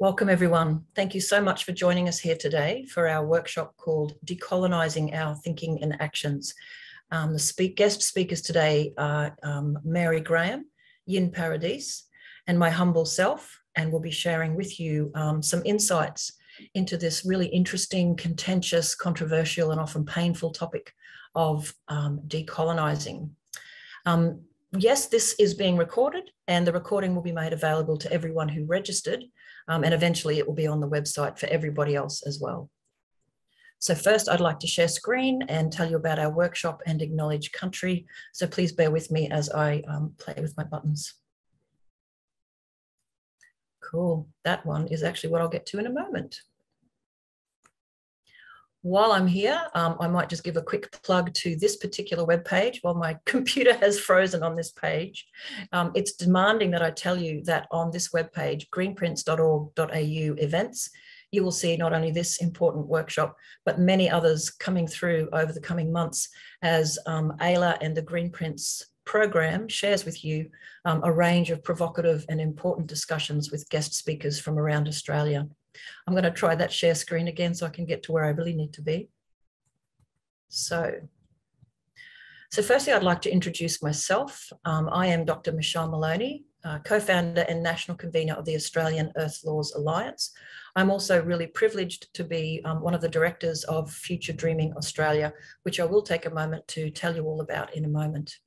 Welcome everyone. Thank you so much for joining us here today for our workshop called Decolonising Our Thinking and Actions. Um, the speak, guest speakers today are um, Mary Graham, Yin Paradies, and my humble self, and we'll be sharing with you um, some insights into this really interesting, contentious, controversial, and often painful topic of um, decolonising. Um, yes, this is being recorded, and the recording will be made available to everyone who registered um, and eventually it will be on the website for everybody else as well. So first I'd like to share screen and tell you about our workshop and acknowledge country. So please bear with me as I um, play with my buttons. Cool, that one is actually what I'll get to in a moment while I'm here, um, I might just give a quick plug to this particular web page while my computer has frozen on this page. Um, it's demanding that I tell you that on this web page, greenprints.org.au events, you will see not only this important workshop, but many others coming through over the coming months as um, AELA and the Greenprints program shares with you um, a range of provocative and important discussions with guest speakers from around Australia. I'm going to try that share screen again so I can get to where I really need to be. So, so firstly, I'd like to introduce myself. Um, I am Dr. Michelle Maloney, uh, co-founder and national convener of the Australian Earth Laws Alliance. I'm also really privileged to be um, one of the directors of Future Dreaming Australia, which I will take a moment to tell you all about in a moment.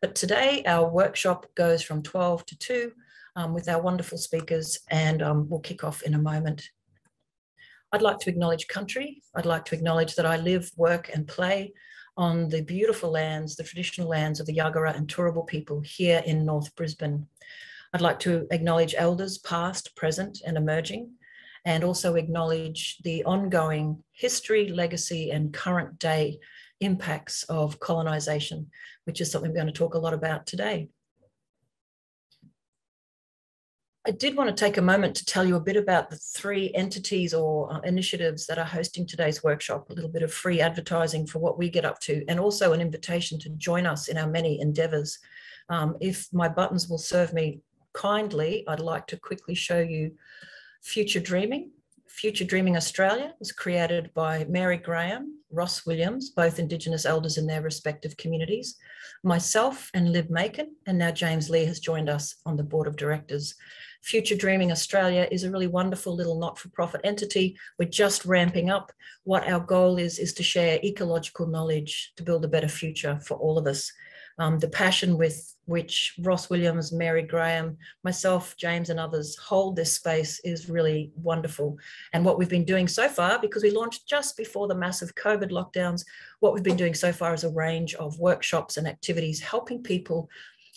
But today our workshop goes from 12 to 2 um, with our wonderful speakers and um, we'll kick off in a moment. I'd like to acknowledge country. I'd like to acknowledge that I live, work and play on the beautiful lands, the traditional lands of the Yagara and Turrbal people here in North Brisbane. I'd like to acknowledge elders past, present and emerging, and also acknowledge the ongoing history, legacy and current day impacts of colonisation, which is something we're going to talk a lot about today. I did want to take a moment to tell you a bit about the three entities or uh, initiatives that are hosting today's workshop, a little bit of free advertising for what we get up to, and also an invitation to join us in our many endeavours. Um, if my buttons will serve me kindly, I'd like to quickly show you Future Dreaming. Future Dreaming Australia was created by Mary Graham, Ross Williams, both Indigenous elders in their respective communities, myself and Liv Macon, and now James Lee has joined us on the board of directors. Future Dreaming Australia is a really wonderful little not-for-profit entity. We're just ramping up. What our goal is, is to share ecological knowledge to build a better future for all of us. Um, the passion with which Ross Williams, Mary Graham, myself, James and others hold this space is really wonderful. And what we've been doing so far, because we launched just before the massive COVID lockdowns, what we've been doing so far is a range of workshops and activities helping people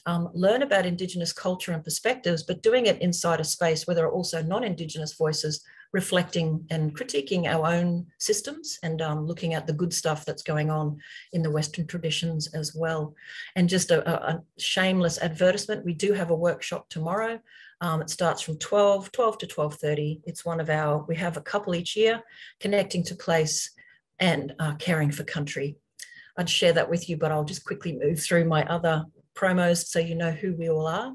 um, learn about Indigenous culture and perspectives, but doing it inside a space where there are also non-Indigenous voices reflecting and critiquing our own systems and um, looking at the good stuff that's going on in the Western traditions as well. And just a, a shameless advertisement, we do have a workshop tomorrow. Um, it starts from 12, 12 to 12.30. It's one of our, we have a couple each year, connecting to place and uh, caring for country. I'd share that with you, but I'll just quickly move through my other promos so you know who we all are.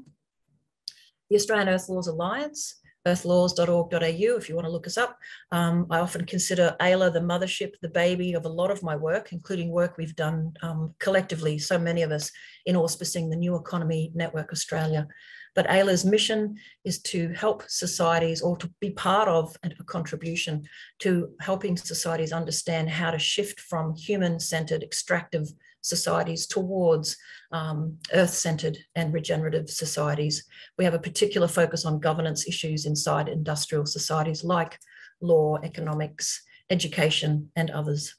The Australian Earth Laws Alliance, earthlaws.org.au if you want to look us up. Um, I often consider AELA the mothership, the baby of a lot of my work, including work we've done um, collectively, so many of us in auspicing the New Economy Network Australia. But AELA's mission is to help societies or to be part of a contribution to helping societies understand how to shift from human-centered extractive societies towards um, earth-centered and regenerative societies. We have a particular focus on governance issues inside industrial societies like law, economics, education, and others.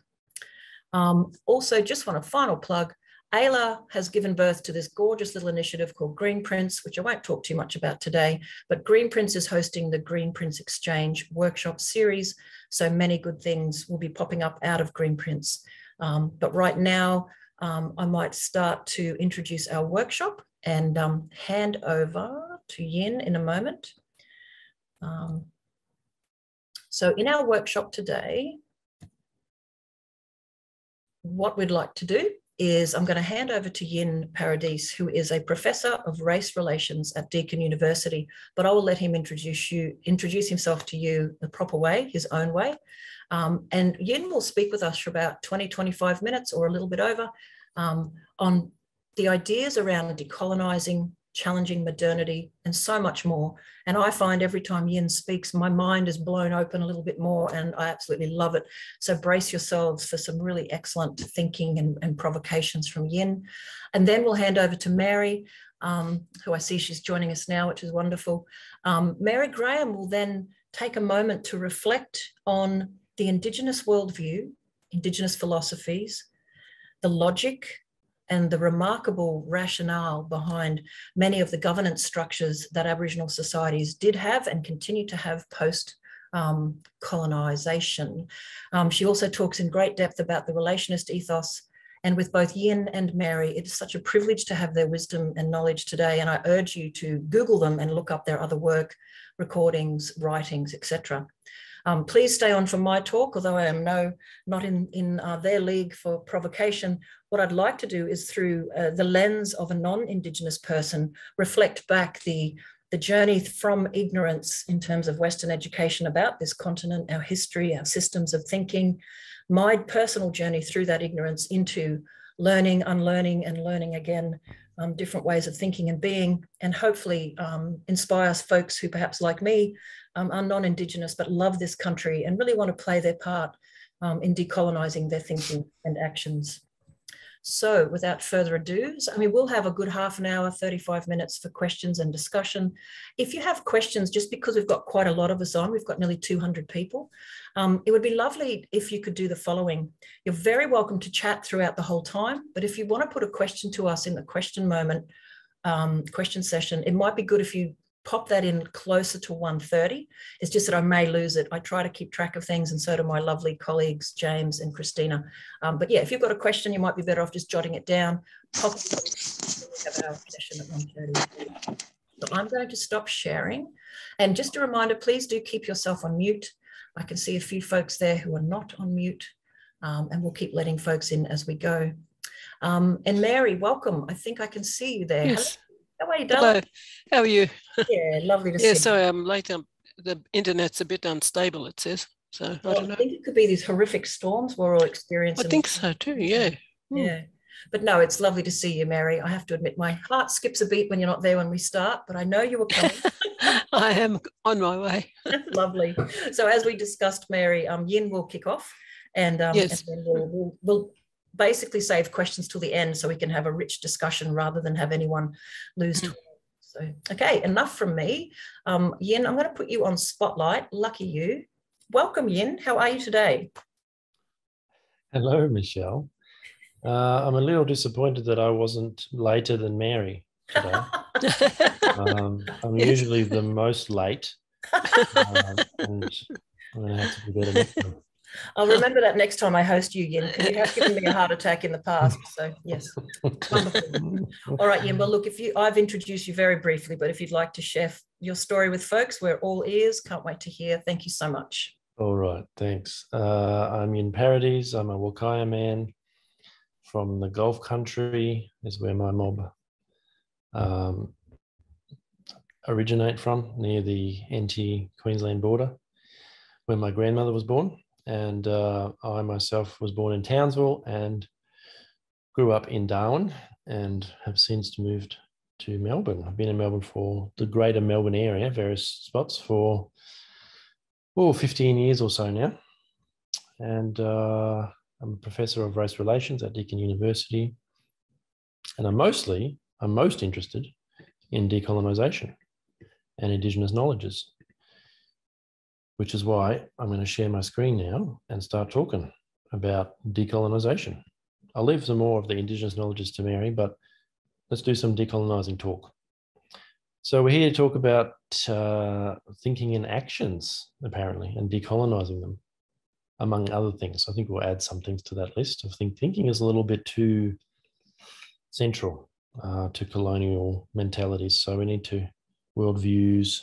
Um, also, just want a final plug, AELA has given birth to this gorgeous little initiative called Greenprints, which I won't talk too much about today, but Greenprints is hosting the Greenprints Exchange workshop series. So many good things will be popping up out of Greenprints. Um, but right now, um, I might start to introduce our workshop and um, hand over to Yin in a moment. Um, so in our workshop today, what we'd like to do is I'm going to hand over to Yin Paradies, who is a professor of race relations at Deakin University. But I will let him introduce you, introduce himself to you the proper way, his own way. Um, and Yin will speak with us for about 20, 25 minutes or a little bit over um, on the ideas around decolonizing, challenging modernity, and so much more. And I find every time Yin speaks, my mind is blown open a little bit more, and I absolutely love it. So brace yourselves for some really excellent thinking and, and provocations from Yin. And then we'll hand over to Mary, um, who I see she's joining us now, which is wonderful. Um, Mary Graham will then take a moment to reflect on the Indigenous worldview, Indigenous philosophies, the logic and the remarkable rationale behind many of the governance structures that Aboriginal societies did have and continue to have post um, colonisation. Um, she also talks in great depth about the relationist ethos. And with both Yin and Mary, it is such a privilege to have their wisdom and knowledge today. And I urge you to Google them and look up their other work, recordings, writings, etc. Um, please stay on for my talk, although I am no not in, in uh, their league for provocation. What I'd like to do is through uh, the lens of a non-Indigenous person, reflect back the, the journey from ignorance in terms of Western education about this continent, our history, our systems of thinking, my personal journey through that ignorance into learning, unlearning, and learning again um, different ways of thinking and being, and hopefully um, inspires folks who perhaps like me um, are non-Indigenous but love this country and really want to play their part um, in decolonising their thinking and actions. So without further ado, I mean, we'll have a good half an hour, 35 minutes for questions and discussion. If you have questions, just because we've got quite a lot of us on, we've got nearly 200 people, um, it would be lovely if you could do the following. You're very welcome to chat throughout the whole time, but if you want to put a question to us in the question moment, um, question session, it might be good if you pop that in closer to 1.30. It's just that I may lose it. I try to keep track of things and so do my lovely colleagues, James and Christina. Um, but yeah, if you've got a question, you might be better off just jotting it down. Pop it have our session at 1.30. So I'm going to stop sharing. And just a reminder, please do keep yourself on mute. I can see a few folks there who are not on mute. Um, and we'll keep letting folks in as we go. Um, and Mary, welcome. I think I can see you there. Yes. How are you, Hello. How are you? Yeah, lovely to see you. yeah, sorry, I'm late. Um, the internet's a bit unstable, it says. So I don't I think it could be these horrific storms we're all experiencing. I think so too, yeah. Hmm. Yeah. But no, it's lovely to see you, Mary. I have to admit, my heart skips a beat when you're not there when we start, but I know you were coming. I am on my way. lovely. So as we discussed, Mary, um, Yin will kick off, and, um, Yes. and then we'll, we'll, we'll basically save questions till the end so we can have a rich discussion rather than have anyone lose. Mm. time. So okay, enough from me. Um, Yin, I'm going to put you on spotlight. Lucky you. Welcome, Yin. How are you today? Hello, Michelle. Uh, I'm a little disappointed that I wasn't later than Mary today. Um, I'm usually the most late, um, and I'm going to have to be better next time. I'll remember that next time I host you, Yin, because you have given me a heart attack in the past. So yes. Wonderful. All right, Yin. Well, look, if you I've introduced you very briefly, but if you'd like to share your story with folks, we're all ears. Can't wait to hear. Thank you so much. All right, thanks. Uh, I'm Yin Paradies. I'm a Wakaya man from the Gulf country, is where my mob um, originate from, near the NT Queensland border, where my grandmother was born. And uh, I myself was born in Townsville and grew up in Darwin and have since moved to Melbourne. I've been in Melbourne for the greater Melbourne area, various spots for oh, 15 years or so now. And uh, I'm a professor of race relations at Deakin University. And I'm mostly, I'm most interested in decolonisation and Indigenous knowledges, which is why I'm going to share my screen now and start talking about decolonisation. I'll leave some more of the Indigenous knowledges to Mary, but let's do some decolonising talk. So we're here to talk about uh, thinking in actions, apparently, and decolonising them, among other things. I think we'll add some things to that list. I think thinking is a little bit too central uh, to colonial mentalities. So we need to worldviews,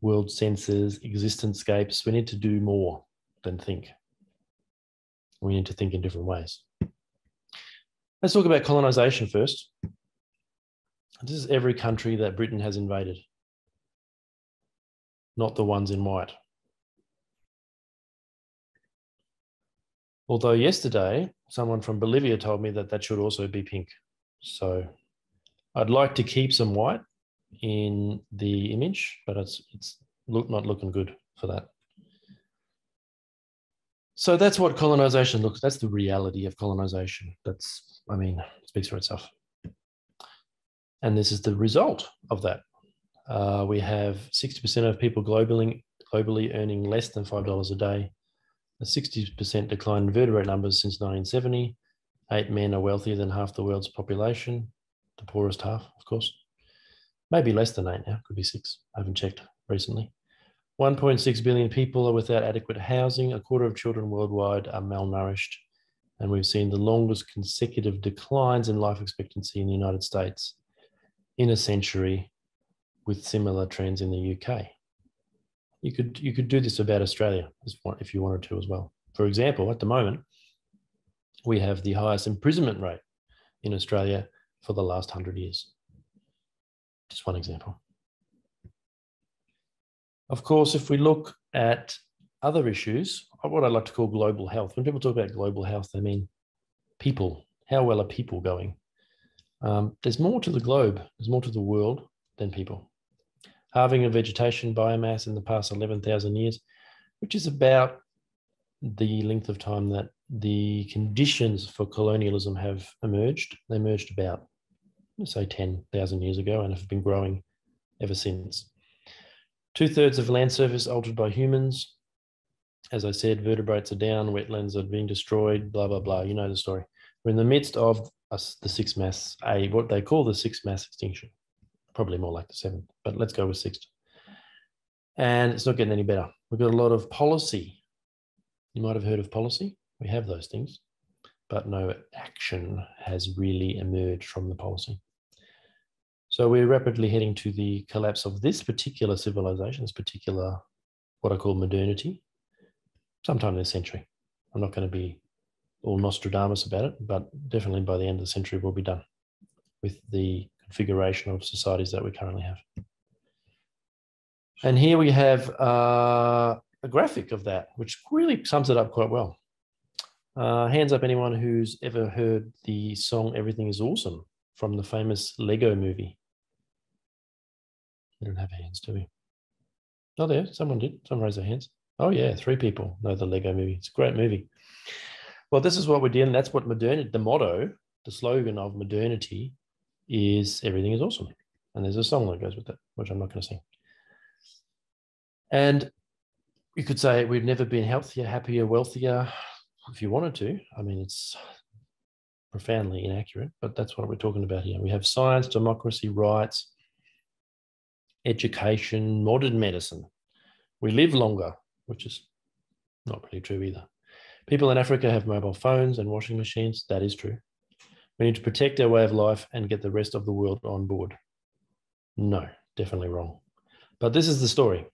world senses, existence scapes. We need to do more than think. We need to think in different ways. Let's talk about colonization first. This is every country that Britain has invaded, not the ones in white. Although yesterday, someone from Bolivia told me that that should also be pink. So I'd like to keep some white in the image, but it's, it's look, not looking good for that. So that's what colonization looks. That's the reality of colonization. That's, I mean, speaks for itself. And this is the result of that. Uh, we have 60% of people globally, globally earning less than $5 a day, a 60% decline in vertebrate numbers since 1970. Eight men are wealthier than half the world's population, the poorest half, of course. Maybe less than eight now, could be six. I haven't checked recently. 1.6 billion people are without adequate housing. A quarter of children worldwide are malnourished. And we've seen the longest consecutive declines in life expectancy in the United States in a century with similar trends in the UK. You could, you could do this about Australia if you wanted to as well. For example, at the moment, we have the highest imprisonment rate in Australia for the last 100 years. Just one example. Of course, if we look at other issues, what I like to call global health, when people talk about global health, they mean people. How well are people going? Um, there's more to the globe, there's more to the world than people. Halving of vegetation biomass in the past 11,000 years, which is about the length of time that the conditions for colonialism have emerged. They emerged about, say, 10,000 years ago and have been growing ever since. Two thirds of land surface altered by humans. As I said, vertebrates are down, wetlands are being destroyed, blah, blah, blah. You know the story. We're in the midst of the sixth mass, a what they call the sixth mass extinction. Probably more like the seventh, but let's go with sixth. And it's not getting any better. We've got a lot of policy. You might have heard of policy. We have those things, but no action has really emerged from the policy. So we're rapidly heading to the collapse of this particular civilization, this particular, what I call modernity, sometime this century. I'm not going to be all Nostradamus about it, but definitely by the end of the century we'll be done with the configuration of societies that we currently have. And here we have uh, a graphic of that, which really sums it up quite well. Uh, hands up anyone who's ever heard the song Everything is Awesome from the famous Lego movie. We don't have hands, do we? Oh, there, someone did. Someone raised their hands. Oh, yeah, three people know the Lego movie. It's a great movie. Well, this is what we're doing. That's what modernity, the motto, the slogan of modernity is everything is awesome. And there's a song that goes with it, which I'm not going to sing. And you could say we've never been healthier, happier, wealthier, if you wanted to. I mean, it's profoundly inaccurate, but that's what we're talking about here. We have science, democracy, rights, education, modern medicine. We live longer, which is not really true either. People in Africa have mobile phones and washing machines. That is true. We need to protect our way of life and get the rest of the world on board. No, definitely wrong. But this is the story.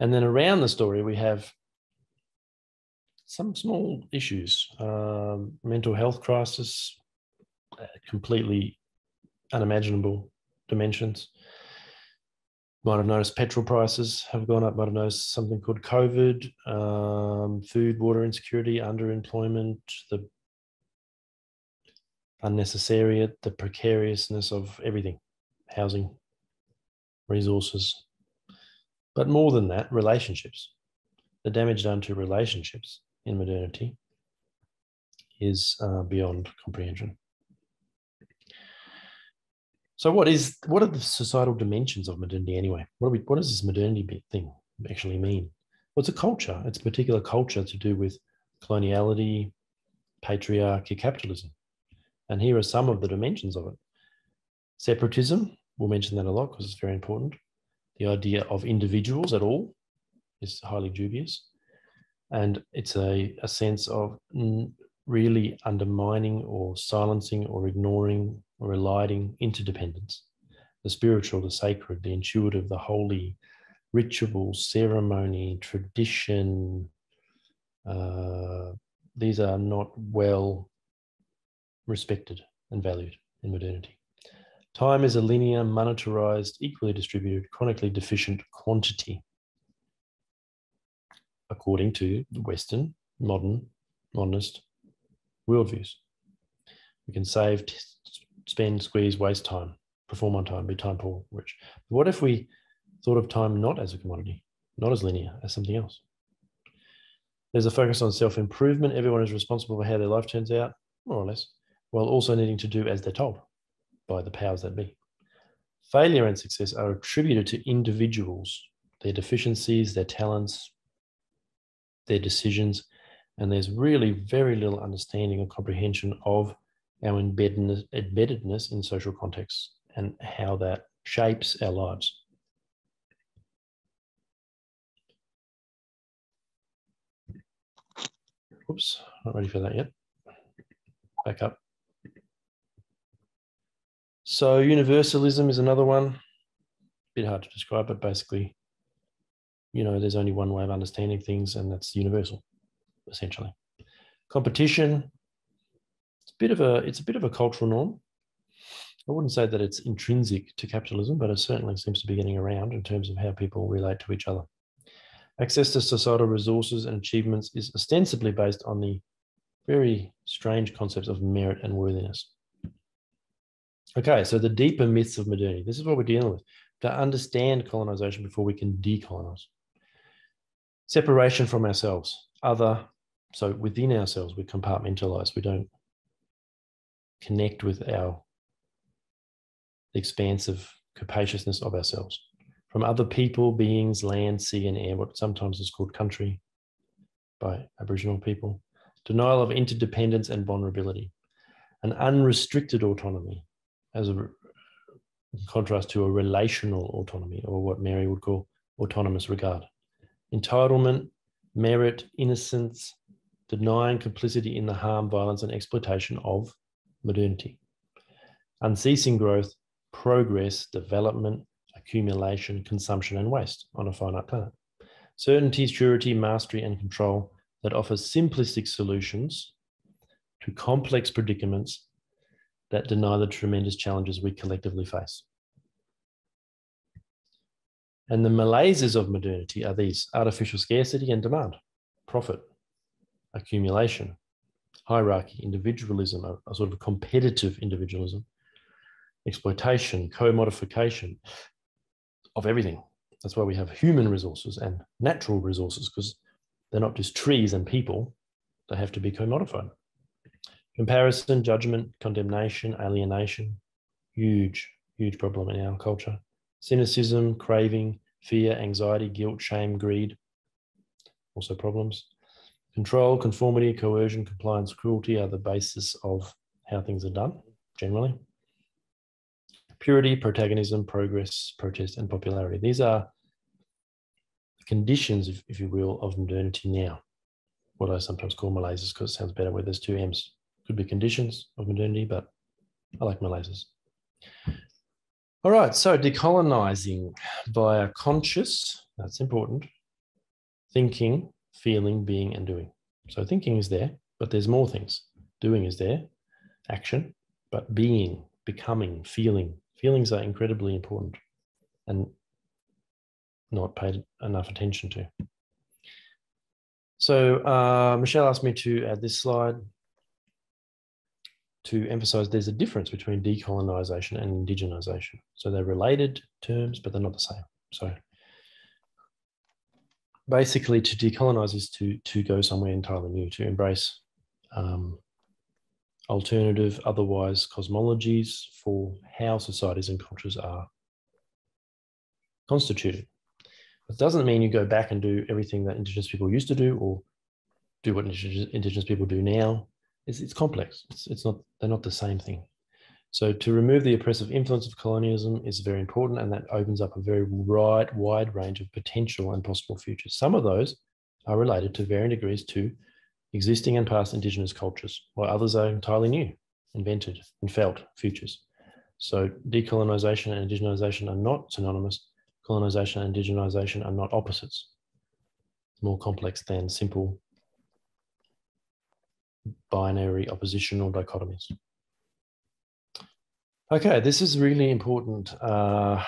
And then around the story, we have some small issues um, mental health crisis, uh, completely unimaginable dimensions might have noticed petrol prices have gone up. Might have noticed something called COVID, um, food, water insecurity, underemployment, the unnecessary, the precariousness of everything, housing, resources. But more than that, relationships. The damage done to relationships in modernity is uh, beyond comprehension. So, what is what are the societal dimensions of modernity anyway? What, we, what does this modernity thing actually mean? Well, it's a culture. It's a particular culture to do with coloniality, patriarchy, capitalism. And here are some of the dimensions of it. Separatism, we'll mention that a lot because it's very important. The idea of individuals at all is highly dubious. And it's a, a sense of really undermining or silencing or ignoring or eliding interdependence. The spiritual, the sacred, the intuitive, the holy, ritual, ceremony, tradition. Uh, these are not well respected and valued in modernity. Time is a linear, monetarized, equally distributed, chronically deficient quantity, according to the Western, modern, modernist worldviews. We can save, spend, squeeze, waste time, perform on time, be time poor, rich. What if we thought of time not as a commodity, not as linear, as something else? There's a focus on self improvement. Everyone is responsible for how their life turns out, more or less, while also needing to do as they're told by the powers that be. Failure and success are attributed to individuals, their deficiencies, their talents, their decisions, and there's really very little understanding or comprehension of our embeddedness, embeddedness in social contexts and how that shapes our lives. Oops, not ready for that yet. Back up. So universalism is another one. A Bit hard to describe, but basically, you know, there's only one way of understanding things, and that's universal, essentially. Competition. It's a bit of a it's a bit of a cultural norm. I wouldn't say that it's intrinsic to capitalism, but it certainly seems to be getting around in terms of how people relate to each other. Access to societal resources and achievements is ostensibly based on the very strange concepts of merit and worthiness. Okay, so the deeper myths of modernity. This is what we're dealing with. To understand colonization before we can decolonize. Separation from ourselves, other, so within ourselves, we compartmentalize. We don't connect with our expansive capaciousness of ourselves from other people, beings, land, sea, and air, what sometimes is called country by Aboriginal people. Denial of interdependence and vulnerability. An unrestricted autonomy, as a contrast to a relational autonomy, or what Mary would call autonomous regard. Entitlement, merit, innocence, denying complicity in the harm, violence, and exploitation of modernity. Unceasing growth, progress, development, accumulation, consumption, and waste on a finite planet. Certainty, surety, mastery, and control that offers simplistic solutions to complex predicaments that deny the tremendous challenges we collectively face. And the malaises of modernity are these artificial scarcity and demand, profit, accumulation, hierarchy, individualism, a, a sort of competitive individualism, exploitation, commodification, of everything. That's why we have human resources and natural resources, because they're not just trees and people, they have to be commodified. Comparison, judgment, condemnation, alienation, huge, huge problem in our culture. Cynicism, craving, fear, anxiety, guilt, shame, greed, also problems. Control, conformity, coercion, compliance, cruelty are the basis of how things are done generally purity, protagonism, progress, protest, and popularity. These are conditions, if, if you will, of modernity now. What I sometimes call malaises because it sounds better where there's two M's. Could be conditions of modernity, but I like malaises. All right, so decolonizing via conscious, that's important, thinking, feeling, being, and doing. So thinking is there, but there's more things. Doing is there, action, but being, becoming, feeling, feelings are incredibly important and not paid enough attention to. So uh, Michelle asked me to add this slide to emphasize there's a difference between decolonization and indigenization. So they're related terms, but they're not the same. So basically to decolonize is to, to go somewhere entirely new, to embrace um, alternative, otherwise cosmologies for how societies and cultures are constituted. It doesn't mean you go back and do everything that Indigenous people used to do or do what Indigenous people do now. It's, it's complex. It's, it's not, they're not the same thing. So to remove the oppressive influence of colonialism is very important, and that opens up a very wide, wide range of potential and possible futures. Some of those are related to varying degrees to existing and past Indigenous cultures, while others are entirely new, invented, and felt futures. So decolonisation and indigenisation are not synonymous. Colonisation and indigenisation are not opposites. It's more complex than simple binary oppositional dichotomies. Okay, this is really important, uh,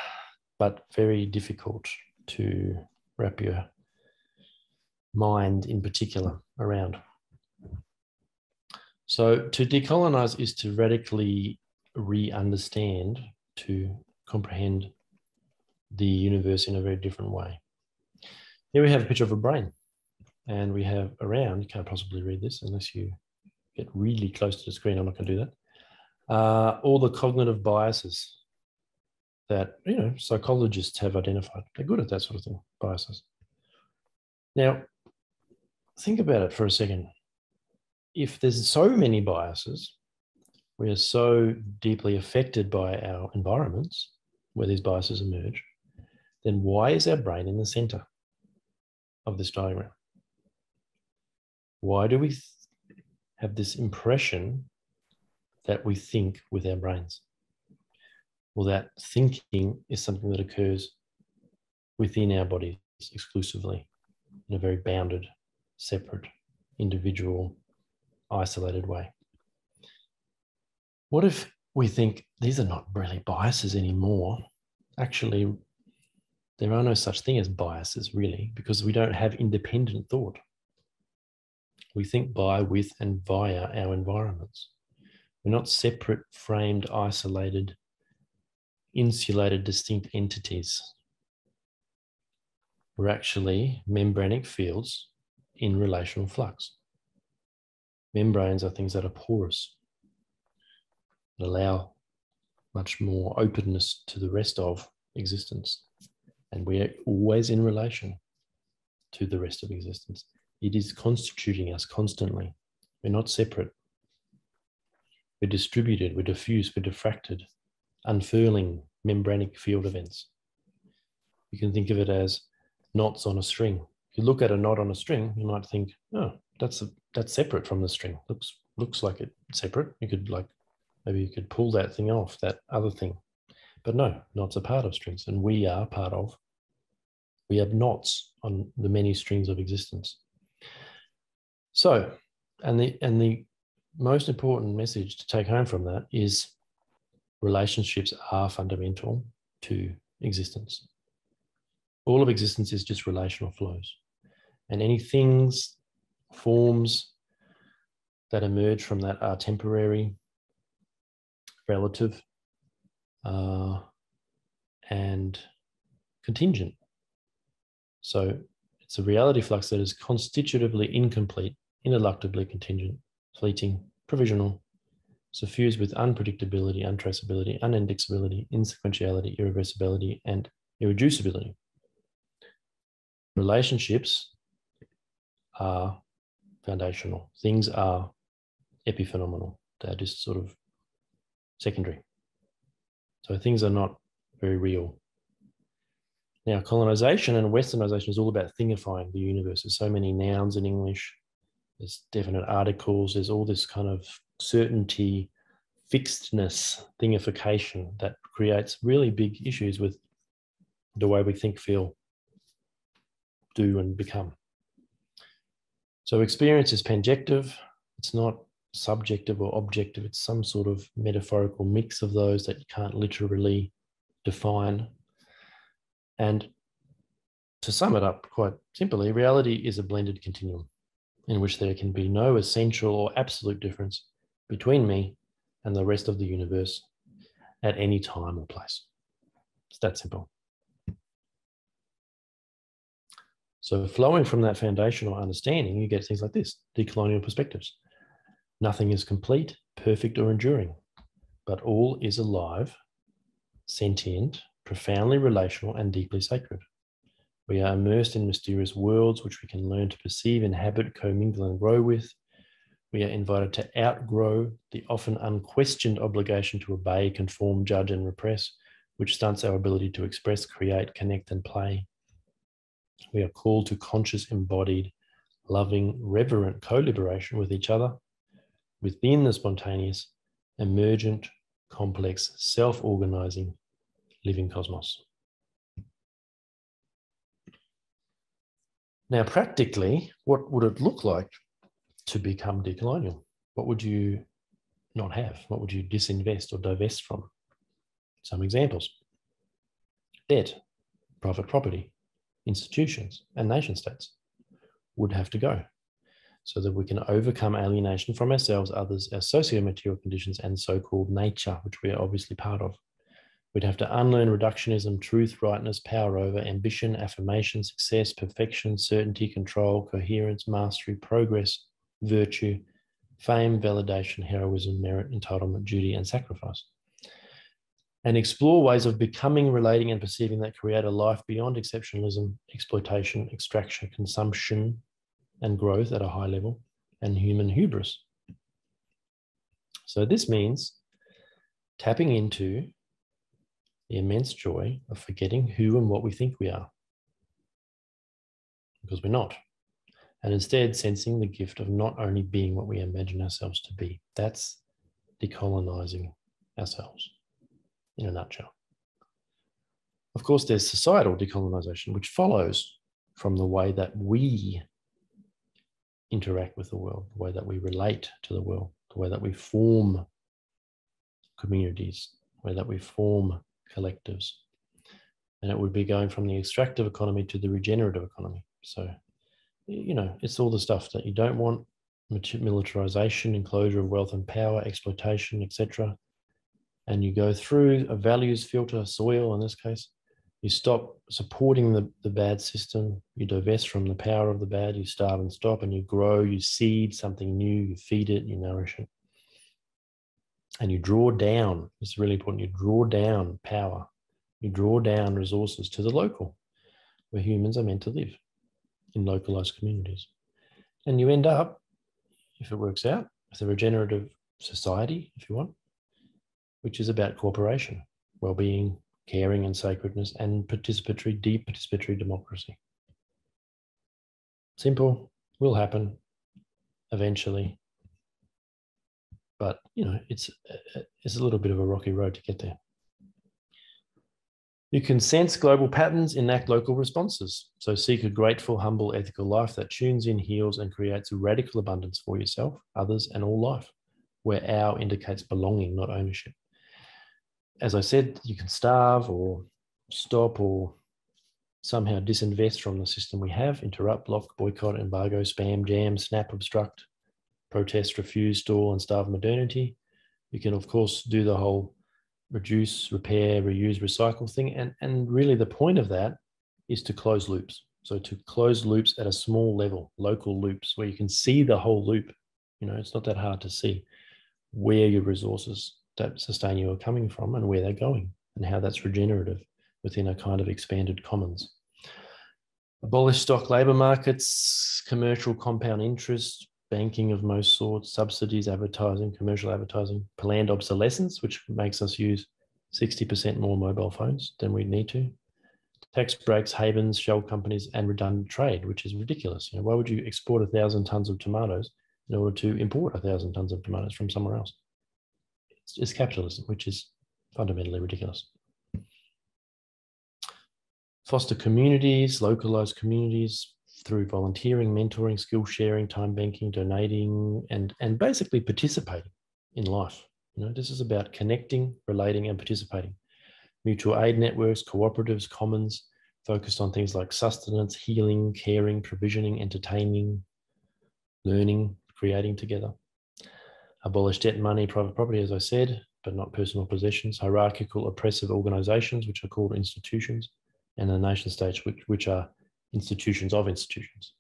but very difficult to wrap your mind in particular around. So, to decolonize is to radically re understand, to comprehend the universe in a very different way. Here we have a picture of a brain, and we have around, you can't possibly read this unless you get really close to the screen. I'm not going to do that. Uh, all the cognitive biases that you know psychologists have identified. They're good at that sort of thing, biases. Now, think about it for a second. If there's so many biases, we are so deeply affected by our environments where these biases emerge, then why is our brain in the center of this diagram? Why do we have this impression that we think with our brains? Well, that thinking is something that occurs within our bodies exclusively in a very bounded, separate, individual, isolated way. What if we think these are not really biases anymore? Actually, there are no such thing as biases, really, because we don't have independent thought. We think by, with, and via our environments. We're not separate, framed, isolated, insulated, distinct entities. We're actually membranic fields in relational flux. Membranes are things that are porous, that allow much more openness to the rest of existence. And we're always in relation to the rest of existence. It is constituting us constantly. We're not separate. We're distributed, we're diffused, we're diffracted, unfurling membranic field events. You can think of it as knots on a string. If you look at a knot on a string, you might think, oh, that's a, that's separate from the string. Looks looks like it's separate. You could like maybe you could pull that thing off, that other thing. But no, knots are part of strings, and we are part of. We have knots on the many strings of existence. So, and the and the most important message to take home from that is relationships are fundamental to existence. All of existence is just relational flows. And any things, forms that emerge from that are temporary, relative, uh, and contingent. So it's a reality flux that is constitutively incomplete, ineluctably contingent, fleeting, provisional, suffused with unpredictability, untraceability, unindexability, insequentiality, irreversibility, and irreducibility. Relationships are foundational. Things are epiphenomenal. They're just sort of secondary. So things are not very real. Now, colonization and westernization is all about thingifying the universe. There's so many nouns in English. There's definite articles. There's all this kind of certainty, fixedness, thingification that creates really big issues with the way we think, feel, do, and become. So experience is panjective. It's not subjective or objective. It's some sort of metaphorical mix of those that you can't literally define. And to sum it up quite simply, reality is a blended continuum in which there can be no essential or absolute difference between me and the rest of the universe at any time or place. It's that simple. So, flowing from that foundational understanding, you get things like this decolonial perspectives. Nothing is complete, perfect, or enduring, but all is alive, sentient, profoundly relational, and deeply sacred. We are immersed in mysterious worlds which we can learn to perceive, inhabit, commingle, and grow with. We are invited to outgrow the often unquestioned obligation to obey, conform, judge, and repress, which stunts our ability to express, create, connect, and play. We are called to conscious, embodied, loving, reverent co liberation with each other within the spontaneous, emergent, complex, self organizing living cosmos. Now, practically, what would it look like to become decolonial? What would you not have? What would you disinvest or divest from? Some examples debt, private property, institutions, and nation states would have to go so that we can overcome alienation from ourselves, others, our socio-material conditions, and so-called nature, which we are obviously part of. We'd have to unlearn reductionism, truth, rightness, power over, ambition, affirmation, success, perfection, certainty, control, coherence, mastery, progress, virtue, fame, validation, heroism, merit, entitlement, duty, and sacrifice. And explore ways of becoming, relating, and perceiving that create a life beyond exceptionalism, exploitation, extraction, consumption, and growth at a high level, and human hubris. So, this means tapping into the immense joy of forgetting who and what we think we are, because we're not, and instead sensing the gift of not only being what we imagine ourselves to be. That's decolonizing ourselves in a nutshell. Of course, there's societal decolonization, which follows from the way that we interact with the world, the way that we relate to the world, the way that we form communities, the way that we form collectives. And it would be going from the extractive economy to the regenerative economy. So, you know, it's all the stuff that you don't want militarization, enclosure of wealth and power, exploitation, etc. And you go through a values filter, soil in this case. You stop supporting the, the bad system. You divest from the power of the bad. You starve and stop, and you grow. You seed something new. You feed it. You nourish it and you draw down, it's really important, you draw down power, you draw down resources to the local, where humans are meant to live in localized communities. And you end up, if it works out, with a regenerative society, if you want, which is about cooperation, well-being, caring and sacredness, and participatory, deep participatory democracy. Simple, will happen eventually but you know it's it's a little bit of a rocky road to get there. You can sense global patterns enact local responses. So seek a grateful humble ethical life that tunes in heals and creates radical abundance for yourself others and all life where our indicates belonging not ownership. As i said you can starve or stop or somehow disinvest from the system we have interrupt block boycott embargo spam jam snap obstruct protest, refuse, stall, and starve modernity. You can, of course, do the whole reduce, repair, reuse, recycle thing. And, and really, the point of that is to close loops. So, to close loops at a small level, local loops, where you can see the whole loop. You know, it's not that hard to see where your resources that sustain you are coming from and where they're going and how that's regenerative within a kind of expanded commons. Abolish stock labor markets, commercial compound interest, banking of most sorts, subsidies, advertising, commercial advertising, planned obsolescence, which makes us use 60% more mobile phones than we need to, tax breaks, havens, shell companies, and redundant trade, which is ridiculous. You know, why would you export a thousand tons of tomatoes in order to import a thousand tons of tomatoes from somewhere else? It's, it's capitalism, which is fundamentally ridiculous. Foster communities, localized communities, through volunteering, mentoring, skill sharing, time banking, donating, and, and basically participating in life. You know, this is about connecting, relating, and participating. Mutual aid networks, cooperatives, commons, focused on things like sustenance, healing, caring, provisioning, entertaining, learning, creating together. Abolish debt, money, private property, as I said, but not personal possessions. Hierarchical, oppressive organizations, which are called institutions, and the nation states, which, which are institutions of institutions.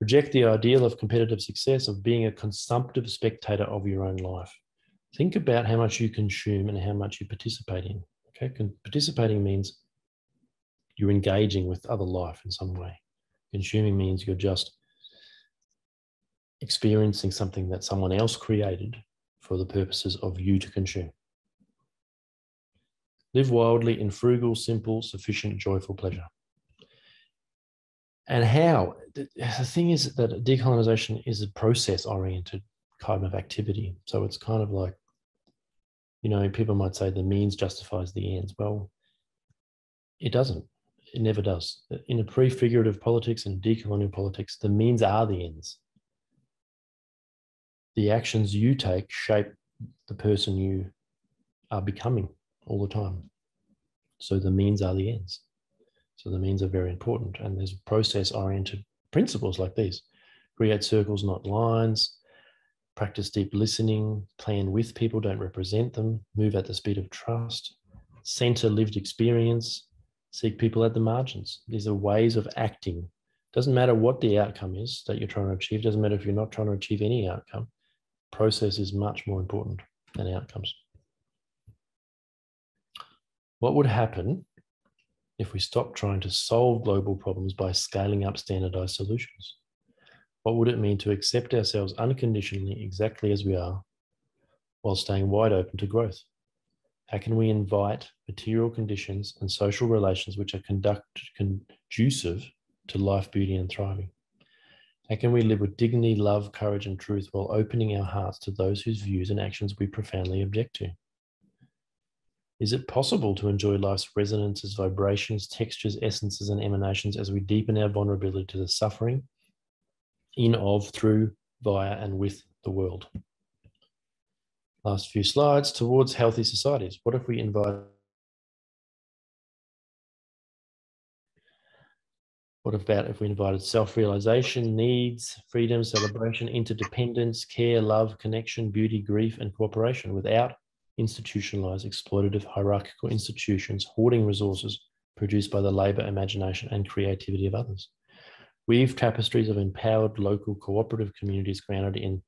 Reject the ideal of competitive success, of being a consumptive spectator of your own life. Think about how much you consume and how much you participate in. Okay, participating means you're engaging with other life in some way. Consuming means you're just experiencing something that someone else created for the purposes of you to consume. Live wildly in frugal, simple, sufficient, joyful pleasure and how the, thing is that decolonization is a process oriented kind of activity. So it's kind of like you know people might say the means justifies the ends. Well it doesn't. It never does. In a prefigurative politics and decolonial politics the means are the ends. The actions you take shape the person you are becoming all the time. So the means are the ends. So the means are very important. And there's process oriented principles like these create circles, not lines, practice deep listening, plan with people, don't represent them, move at the speed of trust, center lived experience, seek people at the margins. These are ways of acting. Doesn't matter what the outcome is that you're trying to achieve, doesn't matter if you're not trying to achieve any outcome. Process is much more important than outcomes. What would happen if we stopped trying to solve global problems by scaling up standardized solutions? What would it mean to accept ourselves unconditionally exactly as we are while staying wide open to growth? How can we invite material conditions and social relations which are conduct, conducive to life, beauty, and thriving? How can we live with dignity, love, courage, and truth while opening our hearts to those whose views and actions we profoundly object to? Is it possible to enjoy life's resonances, vibrations, textures, essences, and emanations as we deepen our vulnerability to the suffering in, of, through, via, and with the world? Last few slides towards healthy societies. What if we invite What about if we invited self realization, needs, freedom, celebration, interdependence, care, love, connection, beauty, grief, and cooperation without institutionalized, exploitative, hierarchical institutions hoarding resources produced by the labor, imagination, and creativity of others. Weave tapestries of empowered local cooperative communities grounded in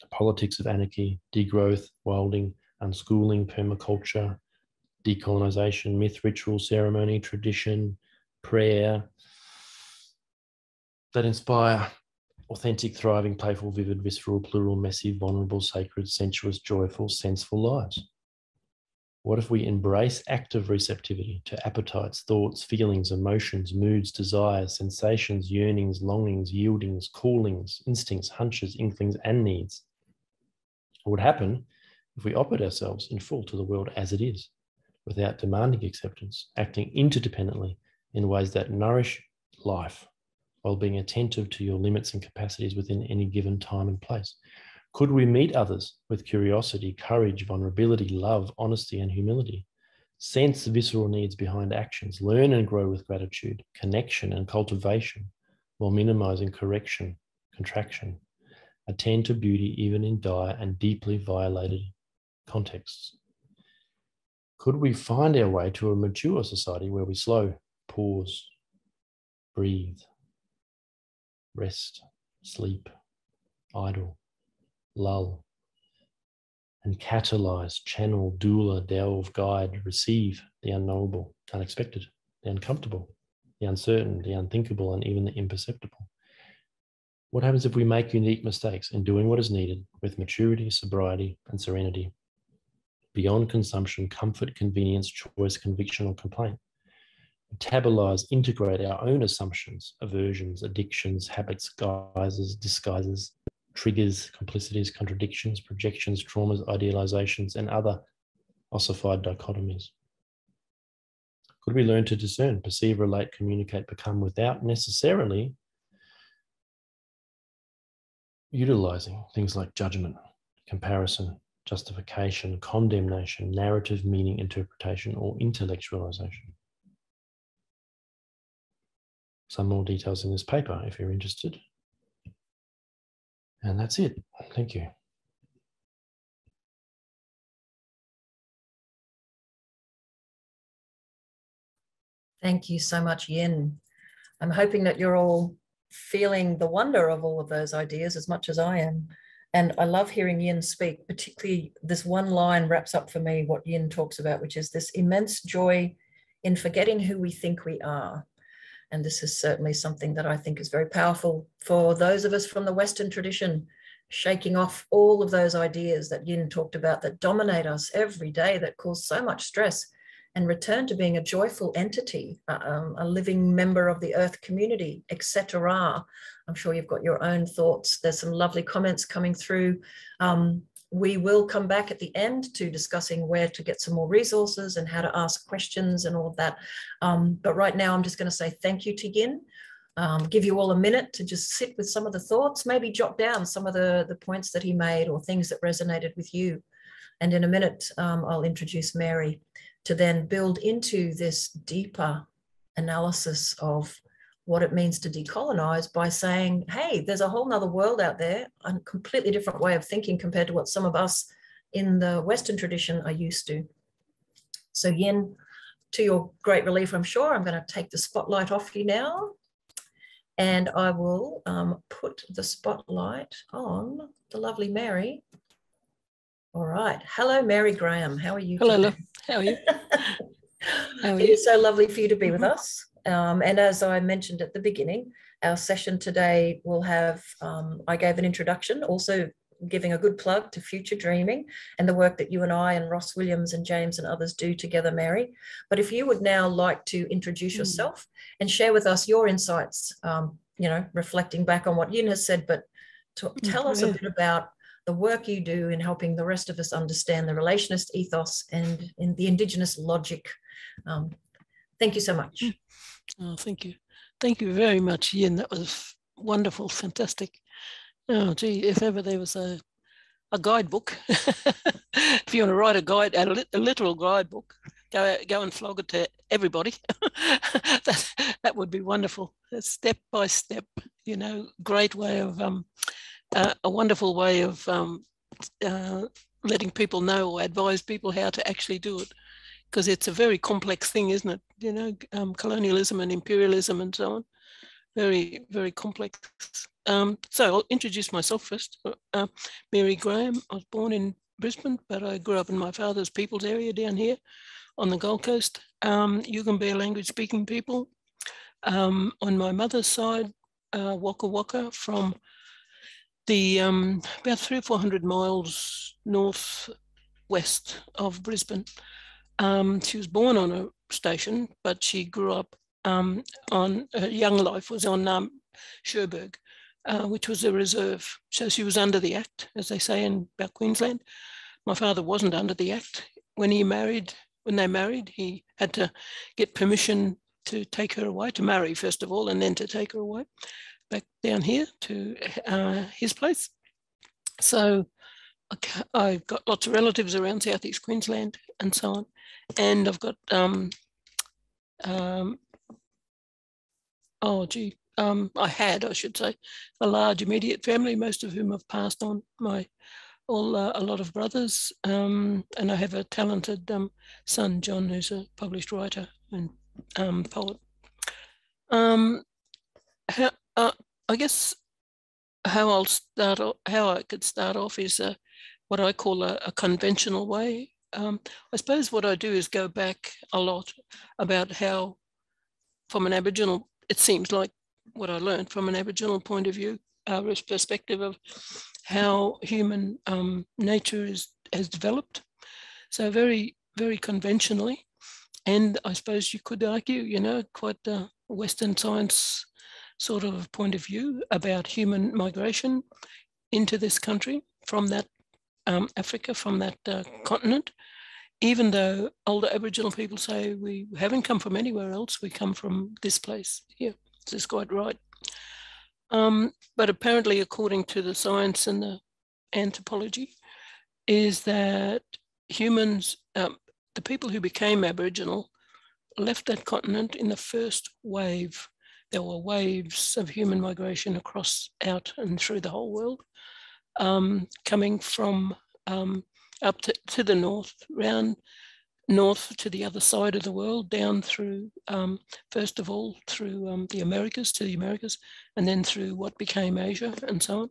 the politics of anarchy, degrowth, wilding, unschooling, permaculture, decolonization, myth, ritual, ceremony, tradition, prayer that inspire authentic, thriving, playful, vivid, visceral, plural, messy, vulnerable, sacred, sensuous, joyful, senseful lives? What if we embrace active receptivity to appetites, thoughts, feelings, emotions, moods, desires, sensations, yearnings, longings, yieldings, callings, instincts, hunches, inklings, and needs? What would happen if we offered ourselves in full to the world as it is, without demanding acceptance, acting interdependently in ways that nourish life while being attentive to your limits and capacities within any given time and place? Could we meet others with curiosity, courage, vulnerability, love, honesty, and humility? Sense the visceral needs behind actions, learn and grow with gratitude, connection, and cultivation while minimizing correction, contraction, attend to beauty even in dire and deeply violated contexts. Could we find our way to a mature society where we slow, pause, breathe, rest, sleep, idle, lull, and catalyze, channel, doula, delve, guide, receive the unknowable, unexpected, the uncomfortable, the uncertain, the unthinkable, and even the imperceptible. What happens if we make unique mistakes in doing what is needed with maturity, sobriety, and serenity? Beyond consumption, comfort, convenience, choice, conviction, or complaint metabolize, integrate our own assumptions, aversions, addictions, habits, guises, disguises, triggers, complicities, contradictions, projections, traumas, idealizations, and other ossified dichotomies. Could we learn to discern, perceive, relate, communicate, become without necessarily utilizing things like judgment, comparison, justification, condemnation, narrative meaning interpretation, or intellectualization? Some more details in this paper if you're interested. And that's it. Thank you. Thank you so much, Yin. I'm hoping that you're all feeling the wonder of all of those ideas as much as I am. And I love hearing Yin speak, particularly this one line wraps up for me what Yin talks about, which is this immense joy in forgetting who we think we are. And this is certainly something that I think is very powerful for those of us from the Western tradition, shaking off all of those ideas that Yin talked about that dominate us every day, that cause so much stress, and return to being a joyful entity, um, a living member of the earth community, etc. I'm sure you've got your own thoughts. There's some lovely comments coming through. Um, we will come back at the end to discussing where to get some more resources and how to ask questions and all of that. Um, but right now, I'm just going to say thank you to Yin. Um, give you all a minute to just sit with some of the thoughts, maybe jot down some of the, the points that he made or things that resonated with you. And in a minute, um, I'll introduce Mary to then build into this deeper analysis of what it means to decolonize by saying, hey, there's a whole nother world out there, a completely different way of thinking compared to what some of us in the Western tradition are used to. So Yin, to your great relief, I'm sure, I'm going to take the spotlight off you now. And I will um, put the spotlight on the lovely Mary. All right. Hello, Mary Graham. How are you? Hello, today? how are you? how are you? It is so lovely for you to be with mm-hmm. us. Um, and as I mentioned at the beginning, our session today will have, um, I gave an introduction, also giving a good plug to Future Dreaming and the work that you and I and Ross Williams and James and others do together, Mary. But if you would now like to introduce mm. yourself and share with us your insights, um, you know, reflecting back on what Yin has said, but to, tell us a bit about the work you do in helping the rest of us understand the relationist ethos and in the indigenous logic. Um, thank you so much. Mm. Oh, thank you. Thank you very much, Yin. That was wonderful, fantastic. Oh, gee, if ever there was a, a guidebook, if you want to write a guide, a, a literal guidebook, go go and flog it to everybody. that that would be wonderful. Step by step, you know, great way of um, uh, a wonderful way of um, uh, letting people know or advise people how to actually do it, because it's a very complex thing, isn't it? You know, um, colonialism and imperialism and so on very, very complex. Um, so I'll introduce myself first. Uh, Mary Graham, I was born in Brisbane, but I grew up in my father's people's area down here on the Gold Coast. Um, Yugambeh language speaking people. Um, on my mother's side, uh, Wakka Wakka from the um, about three or 400 miles north west of Brisbane. Um, she was born on a station, but she grew up um, on her young life was on um, Cherbourg, uh, which was a reserve. So she was under the Act, as they say in about Queensland. My father wasn't under the Act. When he married, when they married, he had to get permission to take her away, to marry first of all, and then to take her away back down here to uh, his place. So I've got lots of relatives around southeast Queensland and so on. And I've got um, um, oh gee, um, I had, I should say, a large immediate family, most of whom have passed on. My all uh, a lot of brothers, um, and I have a talented um, son, John, who's a published writer and um, poet. Um, how, uh, I guess how I'll start, how I could start off is uh, what I call a, a conventional way. Um, I suppose what I do is go back a lot about how, from an Aboriginal it seems like what I learned from an Aboriginal point of view, uh, perspective of how human um, nature is has developed. So very, very conventionally, and I suppose you could argue, you know, quite a Western science sort of point of view about human migration into this country from that um, Africa, from that uh, continent, even though older Aboriginal people say we haven't come from anywhere else, we come from this place here. This is quite right. Um, but apparently, according to the science and the anthropology, is that humans, um, the people who became Aboriginal, left that continent in the first wave. There were waves of human migration across, out, and through the whole world, um, coming from um, up to, to the north, round north to the other side of the world, down through, um, first of all, through um, the Americas, to the Americas, and then through what became Asia and so on.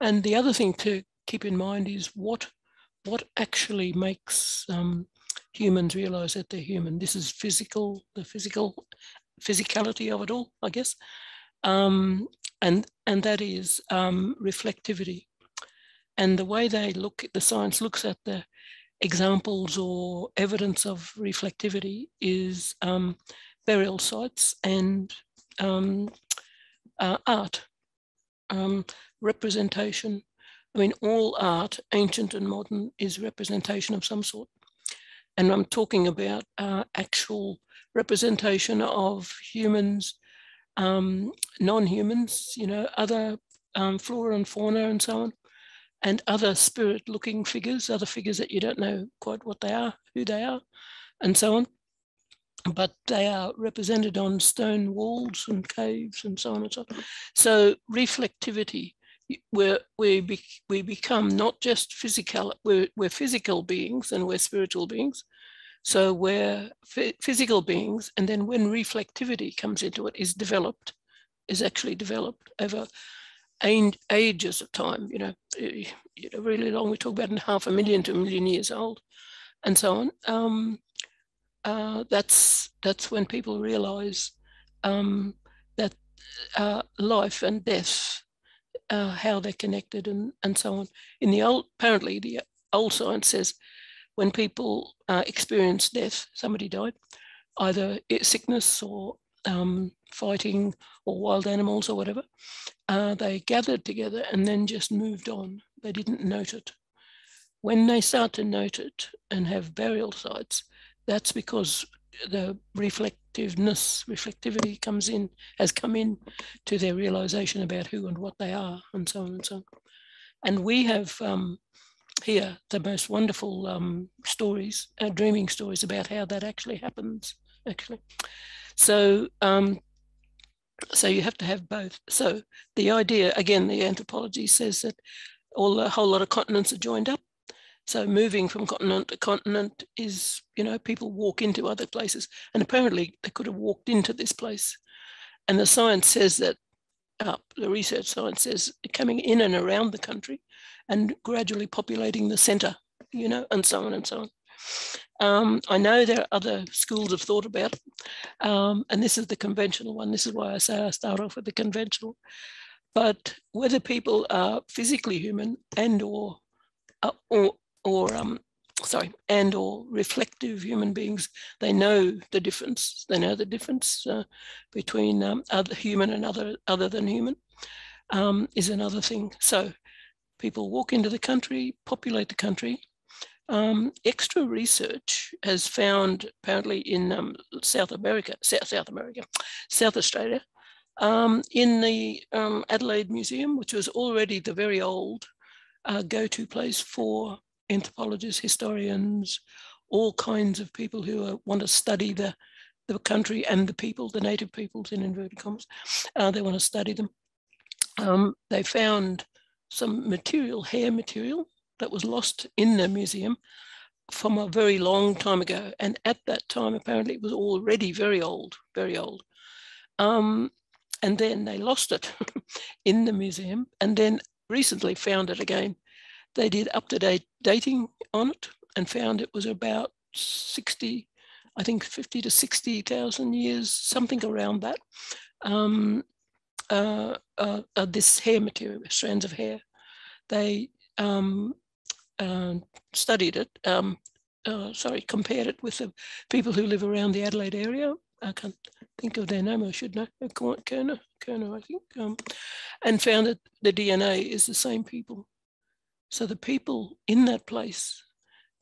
And the other thing to keep in mind is what, what actually makes um, humans realize that they're human. This is physical, the physical physicality of it all, I guess. Um, and, and that is um, reflectivity. And the way they look, the science looks at the examples or evidence of reflectivity is um, burial sites and um, uh, art, um, representation. I mean, all art, ancient and modern, is representation of some sort. And I'm talking about uh, actual representation of humans, um, non-humans, you know, other um, flora and fauna and so on, and other spirit looking figures, other figures that you don't know quite what they are, who they are, and so on. But they are represented on stone walls and caves and so on and so on. So reflectivity, where we, be, we become not just physical, we're, we're physical beings and we're spiritual beings. So we're physical beings, and then when reflectivity comes into it, is developed, is actually developed over ages of time, you know, you know, really long. We talk about half a million to a million years old, and so on. Um, uh, that's that's when people realise um, that uh, life and death, uh, how they're connected, and and so on. In the old, apparently, the old science says when people uh, experience death, somebody died, either sickness or um, fighting or wild animals or whatever, uh, they gathered together and then just moved on. They didn't note it. When they start to note it and have burial sites, that's because the reflectiveness, reflectivity comes in, has come in to their realization about who and what they are, and so on and so on. And we have um, here the most wonderful um, stories, uh, dreaming stories about how that actually happens, actually. So um, so you have to have both. So the idea, again, the anthropology says that all a whole lot of continents are joined up. So moving from continent to continent is, you know, people walk into other places. And apparently they could have walked into this place. And the science says that, uh, the research science says coming in and around the country and gradually populating the center, you know, and so on and so on. Um, I know there are other schools of thought about it, um, and this is the conventional one. This is why I say I start off with the conventional. But whether people are physically human and or uh, or or um, sorry, and or reflective human beings, they know the difference. They know the difference uh, between um, other human and other other than human um, is another thing. So people walk into the country, populate the country, um, extra research has found apparently in um, South America, South, South America, South Australia, um, in the um, Adelaide Museum, which was already the very old uh, go-to place for anthropologists, historians, all kinds of people who uh, want to study the, the country and the people, the native peoples in inverted commas. Uh, they want to study them. Um, they found some material, hair material, that was lost in the museum from a very long time ago. And at that time, apparently it was already very old, very old. Um, and then they lost it in the museum and then recently found it again. They did up to date dating on it and found it was about 60, I think 50 to 60,000 years, something around that. Um, uh, uh, uh, this hair material, strands of hair. They um, uh, studied it, um, uh, sorry, compared it with the people who live around the Adelaide area. I can't think of their name, I should know, uh, Kaurna, Kaurna, I think, um, and found that the DNA is the same people. So the people in that place,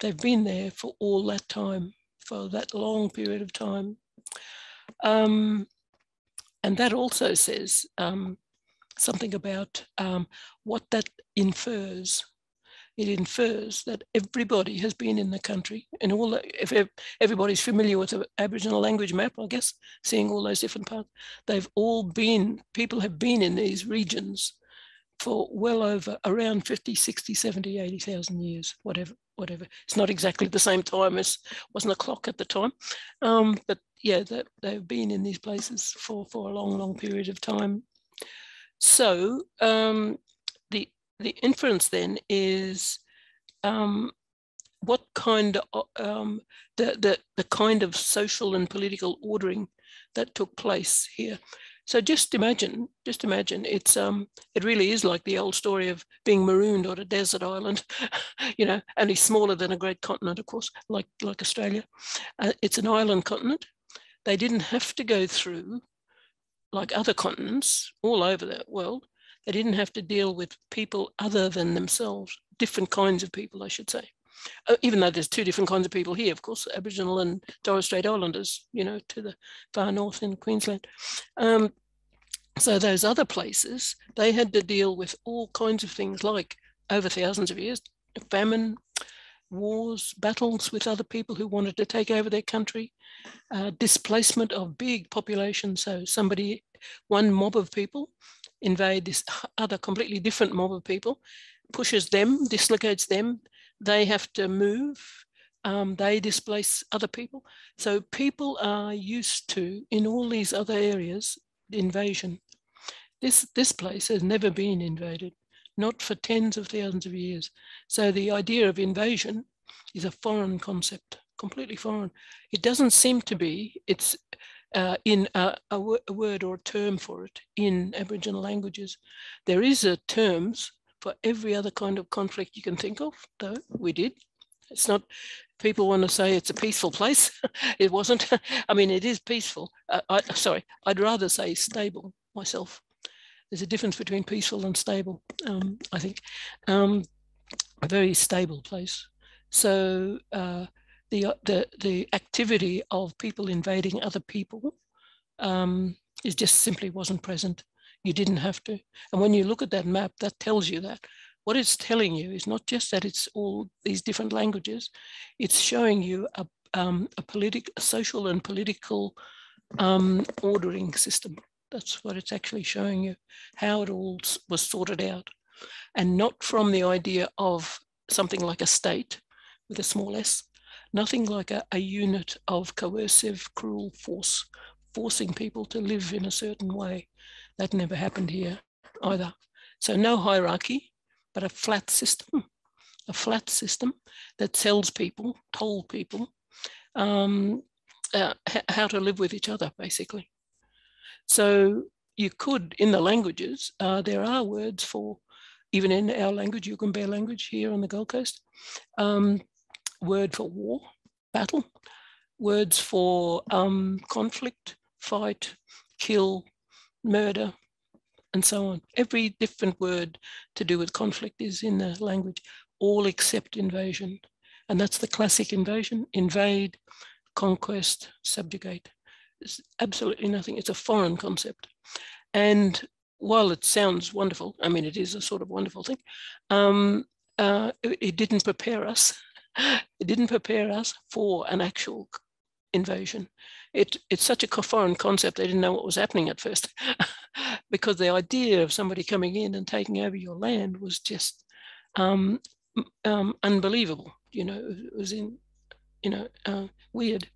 they've been there for all that time, for that long period of time. Um, and that also says um, something about um, what that infers it infers that everybody has been in the country and all the, if everybody's familiar with the aboriginal language map i guess seeing all those different parts they've all been people have been in these regions for well over around 50 60 70 80,000 years whatever whatever. It's not exactly the same time as wasn't a clock at the time. Um, but yeah they, they've been in these places for for a long long period of time. So um, the inference then is um, what kind of um, the, the, the kind of social and political ordering that took place here. So just imagine, just imagine, it's um, it really is like the old story of being marooned on a desert island, you know, only smaller than a great continent, of course, like like Australia. Uh, it's an island continent. They didn't have to go through like other continents all over the world. They didn't have to deal with people other than themselves, different kinds of people, I should say. Uh, even though there's two different kinds of people here, of course, Aboriginal and Torres Strait Islanders, you know, to the far north in Queensland. Um, so those other places, they had to deal with all kinds of things like over thousands of years, famine, wars, battles with other people who wanted to take over their country, uh, displacement of big populations. So somebody, one mob of people invade this other completely different mob of people, pushes them, dislocates them. They have to move. Um, they displace other people. So people are used to, in all these other areas, invasion. This, this place has never been invaded not for tens of thousands of years. So the idea of invasion is a foreign concept, completely foreign. It doesn't seem to be, it's uh, in a, word or a term for it in Aboriginal languages. There is a terms for every other kind of conflict you can think of, though we did. It's not, people want to say it's a peaceful place. it wasn't. I mean, it is peaceful. Uh, I, sorry, I'd rather say stable myself there's a difference between peaceful and stable, um, I think. Um, a very stable place. So uh, the, the, the activity of people invading other people um, is just simply wasn't present. You didn't have to. And when you look at that map, that tells you that. What it's telling you is not just that it's all these different languages, it's showing you a, um, a, politic, social and political um, ordering system. That's what it's actually showing you, how it all was sorted out. And not from the idea of something like a state with a small s, nothing like a, a unit of coercive, cruel force, forcing people to live in a certain way. That never happened here either. So no hierarchy, but a flat system, a flat system that tells people, told people, um, uh, how to live with each other, basically. So you could, in the languages, uh, there are words for, even in our language, Yugambeh language here on the Gold Coast, um, word for war, battle, words for um, conflict, fight, kill, murder, and so on. Every different word to do with conflict is in the language, all except invasion. And that's the classic invasion, invade, conquest, subjugate. It's absolutely nothing. It's a foreign concept. And while it sounds wonderful, I mean, it is a sort of wonderful thing, um, uh, it, it, didn't prepare us. It didn't prepare us for an actual invasion. It, it's such a foreign concept, they didn't know what was happening at first. because the idea of somebody coming in and taking over your land was just um, um, unbelievable. You know, it was in, you know, uh, weird.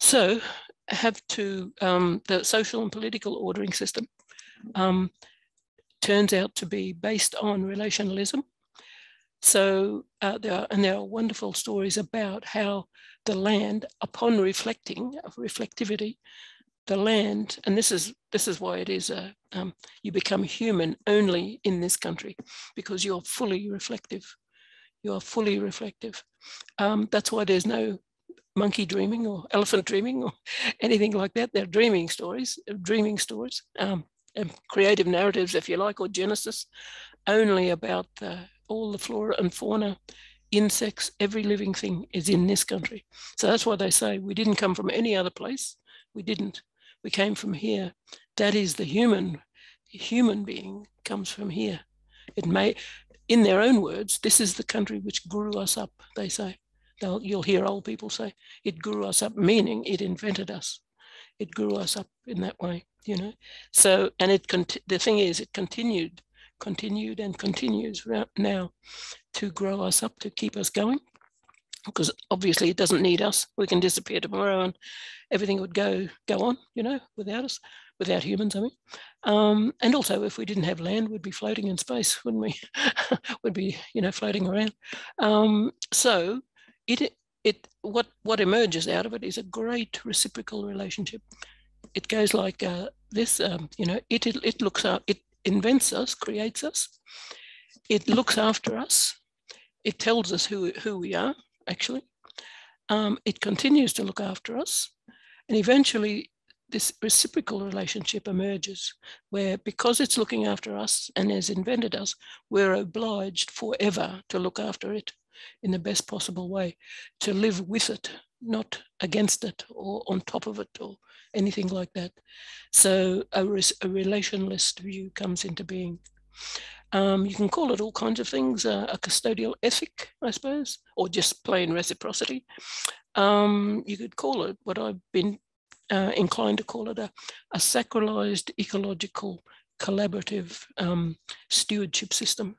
So have to, um, the social and political ordering system um, turns out to be based on relationalism. So uh, there are, and there are wonderful stories about how the land, upon reflecting of reflectivity, the land, and this is this is why it is a um, you become human only in this country because you're fully reflective. You are fully reflective. Um, that's why there's no monkey dreaming or elephant dreaming or anything like that. They're dreaming stories, dreaming stories, um, creative narratives, if you like, or Genesis, only about the, all the flora and fauna, insects, every living thing is in this country. So that's why they say we didn't come from any other place. We didn't. We came from here. That is the human, human being comes from here. It may, in their own words, this is the country which grew us up, they say. They'll, you'll hear old people say, it grew us up, meaning it invented us. It grew us up in that way, you know. So, and it, the thing is, it continued, continued and continues now to grow us up, to keep us going. Because obviously it doesn't need us. We can disappear tomorrow and everything would go go on, you know, without us, without humans, I mean. Um, and also if we didn't have land, we'd be floating in space, wouldn't we? we'd be, you know, floating around. Um, so it it what what emerges out of it is a great reciprocal relationship. It goes like uh, this, um, you know. It, it it looks out. It invents us, creates us. It looks after us. It tells us who who we are. Actually, um, it continues to look after us, and eventually this reciprocal relationship emerges where because it's looking after us and has invented us, we're obliged forever to look after it in the best possible way, to live with it, not against it or on top of it or anything like that. So a, a relationalist view comes into being. Um, you can call it all kinds of things, uh, a custodial ethic, I suppose, or just plain reciprocity. Um, you could call it what I've been uh, inclined to call it a, a sacralized ecological collaborative um, stewardship system.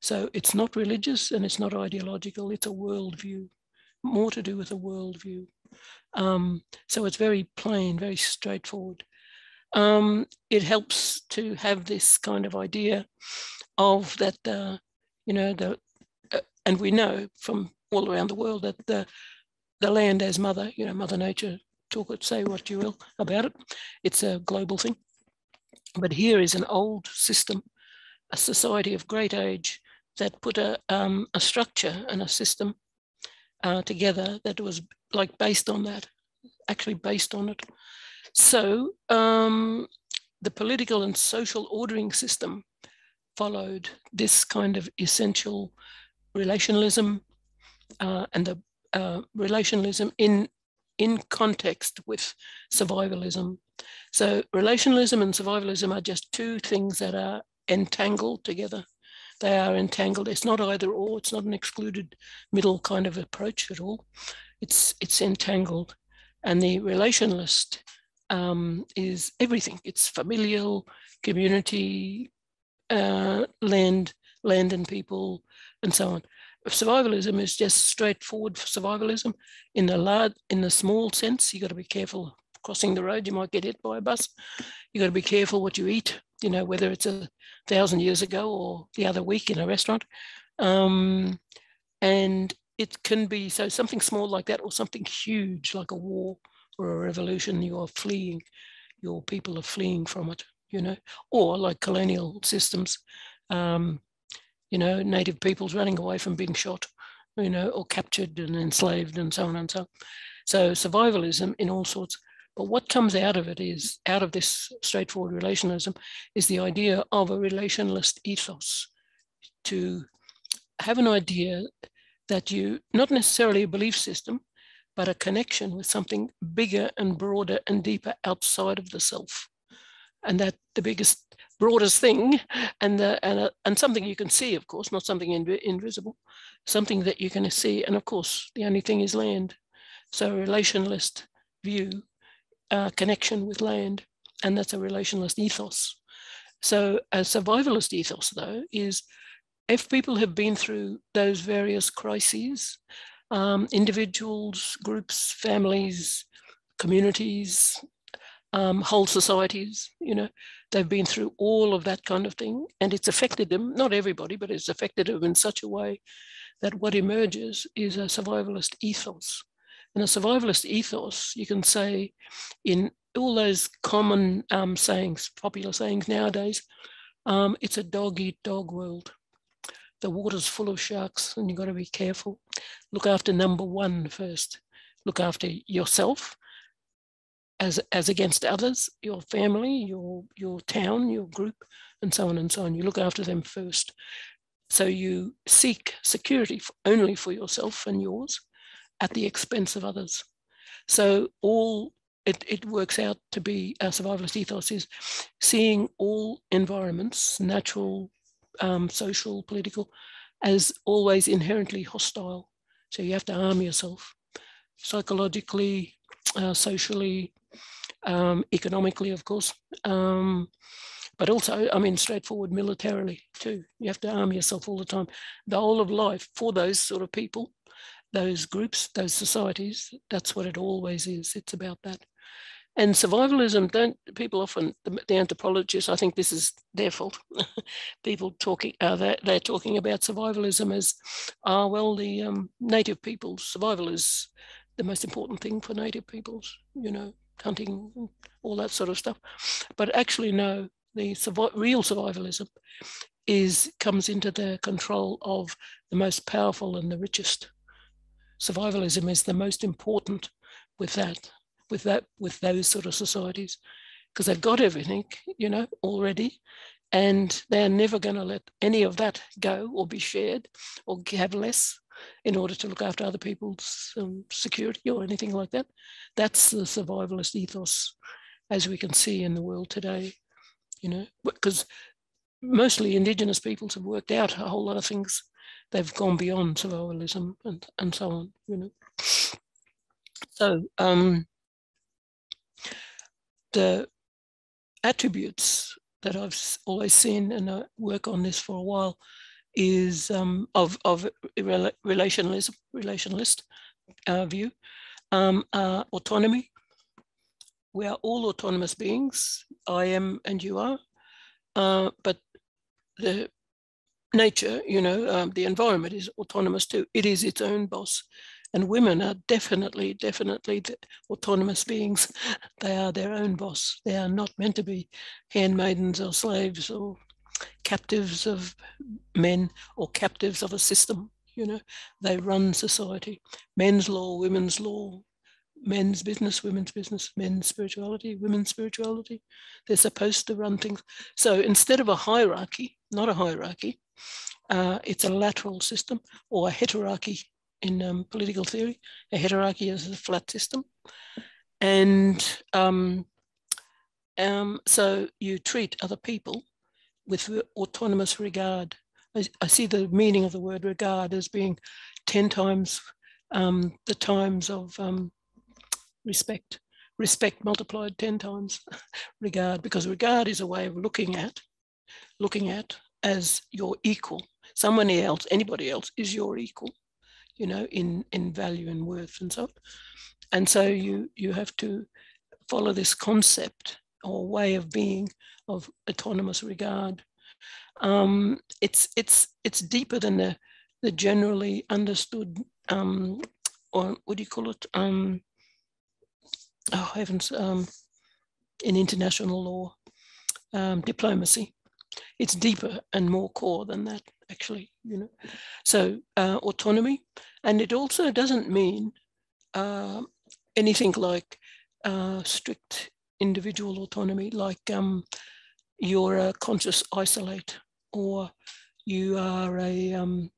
So it's not religious and it's not ideological, it's a worldview, more to do with a worldview. Um, so it's very plain, very straightforward. Um, it helps to have this kind of idea of that, uh, you know, the, uh, and we know from all around the world that the, the land as mother, you know, Mother Nature, talk it, say what you will about it. It's a global thing. But here is an old system, a society of great age that put a, um, a structure and a system uh, together that was like based on that, actually based on it. So um, the political and social ordering system followed this kind of essential relationalism uh, and the uh, relationalism in in context with survivalism. So relationalism and survivalism are just two things that are entangled together. They are entangled. It's not either or. It's not an excluded middle kind of approach at all. It's it's entangled, and the relationalist um, is everything. It's familial, community, uh, land, land and people, and so on survivalism is just straightforward survivalism. In the large, in the small sense, you've got to be careful crossing the road. You might get hit by a bus. You've got to be careful what you eat. You know whether it's a thousand years ago or the other week in a restaurant, um, and it can be so something small like that or something huge like a war or a revolution. You are fleeing. Your people are fleeing from it. You know, or like colonial systems. Um, you know, native peoples running away from being shot, you know, or captured and enslaved and so on and so on. So survivalism in all sorts. But what comes out of it is, out of this straightforward relationalism, is the idea of a relationalist ethos to have an idea that you, not necessarily a belief system, but a connection with something bigger and broader and deeper outside of the self. And that the biggest broadest thing and the, and, uh, and something you can see of course not something inv invisible something that you can see and of course the only thing is land so a relationalist view uh, connection with land and that's a relationalist ethos so a survivalist ethos though is if people have been through those various crises um, individuals groups families communities um, whole societies, you know, they've been through all of that kind of thing and it's affected them, not everybody, but it's affected them in such a way that what emerges is a survivalist ethos. And a survivalist ethos, you can say in all those common um, sayings, popular sayings nowadays, um, it's a dog eat dog world. The water's full of sharks and you've got to be careful. Look after number one first. Look after yourself as as against others, your family, your your town, your group, and so on and so on. You look after them first. So you seek security only for yourself and yours at the expense of others. So all it, it works out to be our survivalist ethos is seeing all environments, natural, um, social, political, as always inherently hostile. So you have to arm yourself psychologically, uh, socially, um, economically, of course, um, but also, I mean, straightforward militarily too. You have to arm yourself all the time. The whole of life for those sort of people, those groups, those societies, that's what it always is. It's about that. And survivalism, don't people often, the, the anthropologists, I think this is their fault. people talking, uh, they're, they're, talking about survivalism as, ah, uh, well, the um, native peoples, survival is the most important thing for native peoples, you know, hunting, all that sort of stuff. But actually, no, the survi real survivalism is comes into the control of the most powerful and the richest. Survivalism is the most important with that, with that, with those sort of societies, because they've got everything, you know, already, and they're never going to let any of that go or be shared or have less in order to look after other people's um, security or anything like that. That's the survivalist ethos, as we can see in the world today. You know, because mostly indigenous peoples have worked out a whole lot of things. They've gone beyond survivalism and, and so on, you know. So um, the attributes that I've always seen, and I work on this for a while, is um, of, of relationalism, relationalist uh, view, um, uh, autonomy. We are all autonomous beings. I am and you are. Uh, but the nature, you know, um, the environment is autonomous too. It is its own boss. And women are definitely, definitely autonomous beings. They are their own boss. They are not meant to be handmaidens or slaves or captives of men or captives of a system. You know, they run society. Men's law, women's law, men's business, women's business, men's spirituality, women's spirituality. They're supposed to run things. So instead of a hierarchy, not a hierarchy, uh, it's a lateral system or a heterarchy in um, political theory. A heterarchy is a flat system. And um, um, so you treat other people with autonomous regard. I, I, see the meaning of the word regard as being 10 times um, the times of um, respect. Respect multiplied 10 times regard, because regard is a way of looking at, looking at as your equal. Someone else, anybody else is your equal, you know, in, in value and worth and so on. And so you, you have to follow this concept or way of being of autonomous regard. Um, it's, it's, it's deeper than the, the generally understood, um, or what do you call it? Um, oh heavens, um, in international law, um, diplomacy. It's deeper and more core than that, actually, you know. So uh, autonomy, and it also doesn't mean uh, anything like uh, strict individual autonomy, like um, you're a conscious isolate or you are a um,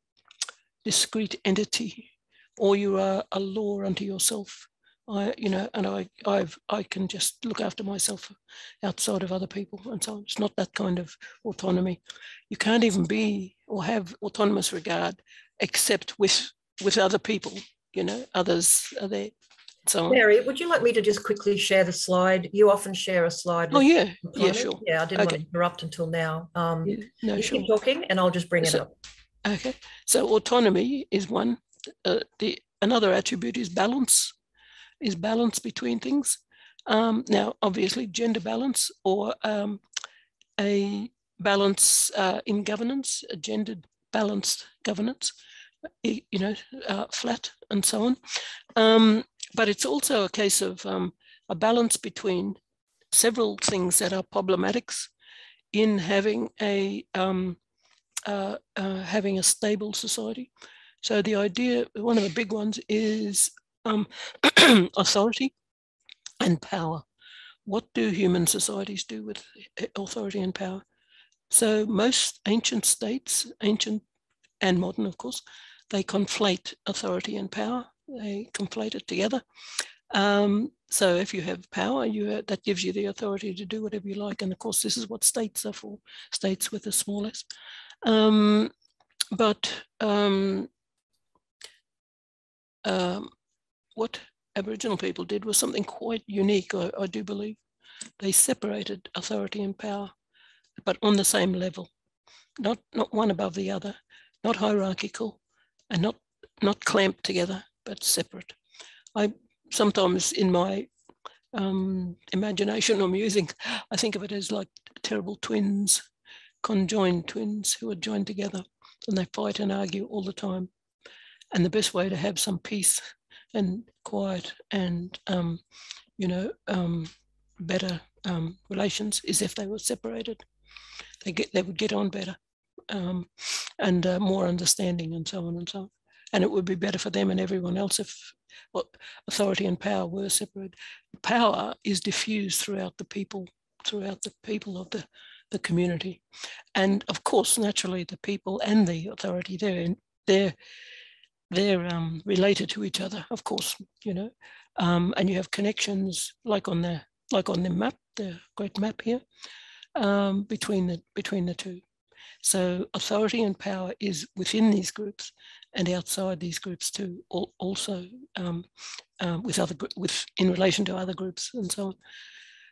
discrete entity or you are a law unto yourself I, you know, and I, I've, I can just look after myself outside of other people, and so on. it's not that kind of autonomy. You can't even be or have autonomous regard except with with other people. You know, others are there. So Mary, would you like me to just quickly share the slide? You often share a slide. Oh yeah, yeah, sure. Yeah, I didn't okay. want to interrupt until now. Um, yeah, no, you sure. keep talking, and I'll just bring so, it up. Okay, so autonomy is one. Uh, the another attribute is balance is balance between things. Um, now, obviously, gender balance or um, a balance uh, in governance, a gendered balanced governance, you know, uh, flat and so on. Um, but it's also a case of um, a balance between several things that are problematics in having a um, uh, uh, having a stable society. So the idea, one of the big ones is um, authority and power. What do human societies do with authority and power? So most ancient states, ancient and modern, of course, they conflate authority and power. They conflate it together. Um, so if you have power, you that gives you the authority to do whatever you like. And of course, this is what states are for, states with the smallest. Um, but um, um what Aboriginal people did was something quite unique, I, I do believe. They separated authority and power, but on the same level, not, not one above the other, not hierarchical, and not, not clamped together, but separate. I sometimes in my um, imagination or musing, I think of it as like terrible twins, conjoined twins who are joined together and they fight and argue all the time. And the best way to have some peace and quiet and um, you know um, better um, relations is if they were separated. They get they would get on better um, and uh, more understanding and so on and so on. And it would be better for them and everyone else if well, authority and power were separated. Power is diffused throughout the people, throughout the people of the, the community. And of course, naturally, the people and the authority, they're, they're they're um, related to each other, of course, you know, um, and you have connections like on the like on the map, the great map here, um, between the between the two. So authority and power is within these groups and outside these groups too, also um, um, with other with in relation to other groups and so on.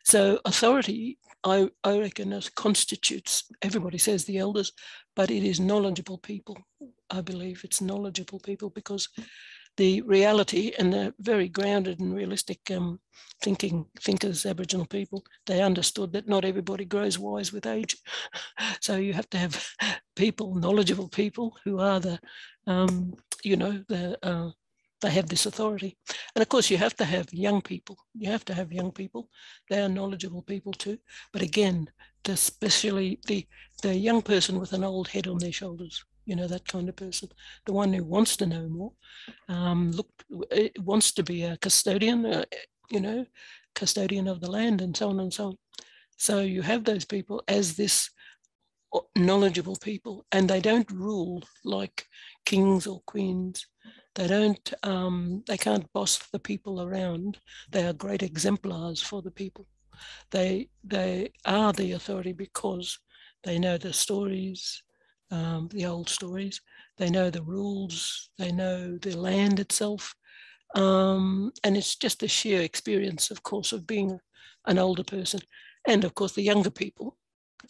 So authority, I, I reckon, constitutes, everybody says the elders, but it is knowledgeable people. I believe it's knowledgeable people because the reality and the very grounded and realistic um, thinking thinkers, Aboriginal people, they understood that not everybody grows wise with age. so you have to have people, knowledgeable people who are the, um, you know, the uh, they have this authority. And of course, you have to have young people. You have to have young people. They are knowledgeable people too. But again, especially the the young person with an old head on their shoulders. You know that kind of person, the one who wants to know more, um, look wants to be a custodian. Uh, you know, custodian of the land and so on and so on. So you have those people as this knowledgeable people, and they don't rule like kings or queens they don't, um, they can't boss the people around. They are great exemplars for the people. They, they are the authority because they know the stories, um, the old stories. They know the rules. They know the land itself. Um, and it's just the sheer experience, of course, of being an older person. And of course, the younger people,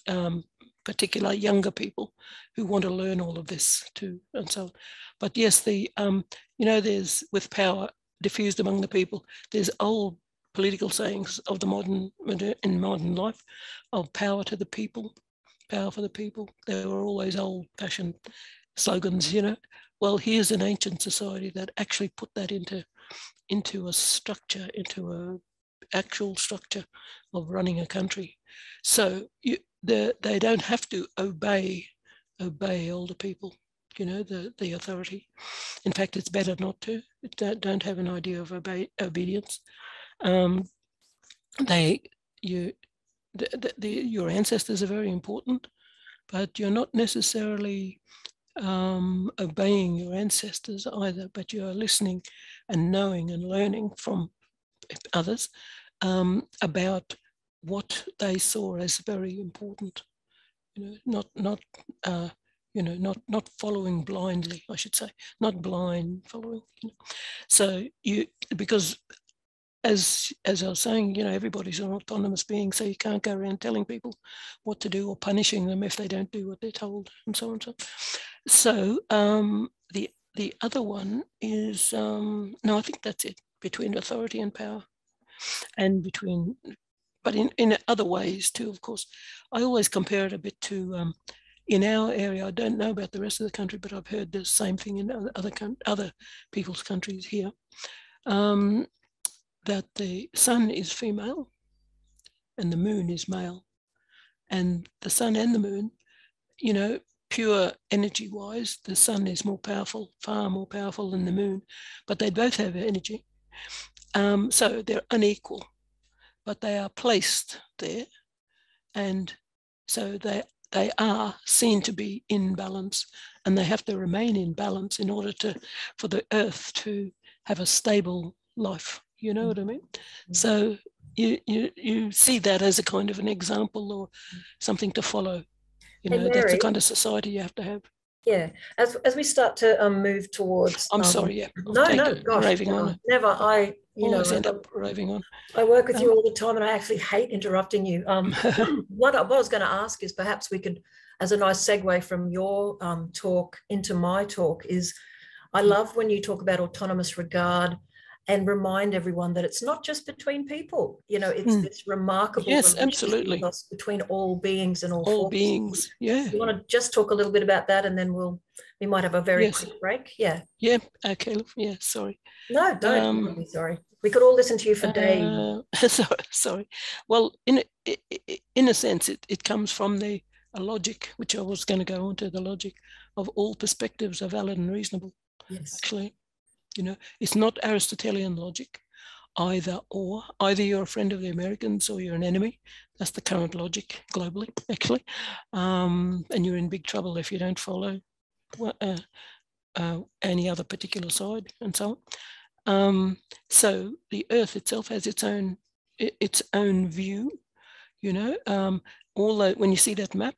um, particular younger people who want to learn all of this too, and so on. But yes, the um, you know, there's with power diffused among the people. There's old political sayings of the modern in modern life of power to the people, power for the people. There were always old-fashioned slogans, you know. Well, here's an ancient society that actually put that into into a structure, into a actual structure of running a country. So you, they don't have to obey obey older people you know, the, the authority. In fact, it's better not to. Don't, don't have an idea of obey, obedience. Um, they, you, the, the, your ancestors are very important, but you're not necessarily um, obeying your ancestors either, but you are listening and knowing and learning from others um, about what they saw as very important. You know, not not uh, you know, not not following blindly, I should say, not blind following. You know. So you because as as I was saying, you know, everybody's an autonomous being, so you can't go around telling people what to do or punishing them if they don't do what they're told, and so on. So, so um, the the other one is um, no, I think that's it between authority and power, and between, but in in other ways too. Of course, I always compare it a bit to um, in our area, I don't know about the rest of the country, but I've heard the same thing in other other, other people's countries here, um, that the sun is female and the moon is male. And the sun and the moon, you know, pure energy wise, the sun is more powerful, far more powerful than the moon, but they both have energy. Um, so they're unequal, but they are placed there. And so they they are seen to be in balance and they have to remain in balance in order to for the earth to have a stable life you know what i mean mm-hmm. so you you you see that as a kind of an example or something to follow you know Mary, that's the kind of society you have to have yeah as as we start to um, move towards i'm um, sorry yeah no no gosh, raving no, on never i you Always know, end up raving on. I work with um, you all the time, and I actually hate interrupting you. Um, what, I, what, I, was going to ask is perhaps we could, as a nice segue from your um, talk into my talk, is I mm. love when you talk about autonomous regard and remind everyone that it's not just between people. You know, it's mm. this remarkable yes, absolutely between all beings and all, all forces. beings. Yeah. You want to just talk a little bit about that, and then we'll we might have a very yes. quick break. Yeah. Yeah. Okay. Yeah. Sorry. No, don't. Um, sorry. We could all listen to you for days. Uh, sorry. Sorry. Well, in a, in a sense, it, it comes from the a logic, which I was going to go on to the logic of all perspectives are valid and reasonable. Yes. Actually, you know, it's not Aristotelian logic, either or. Either you're a friend of the Americans or you're an enemy. That's the current logic globally, actually. Um, and you're in big trouble if you don't follow uh, uh, any other particular side and so on. Um, so the Earth itself has its own its own view. You know, um, all the, when you see that map,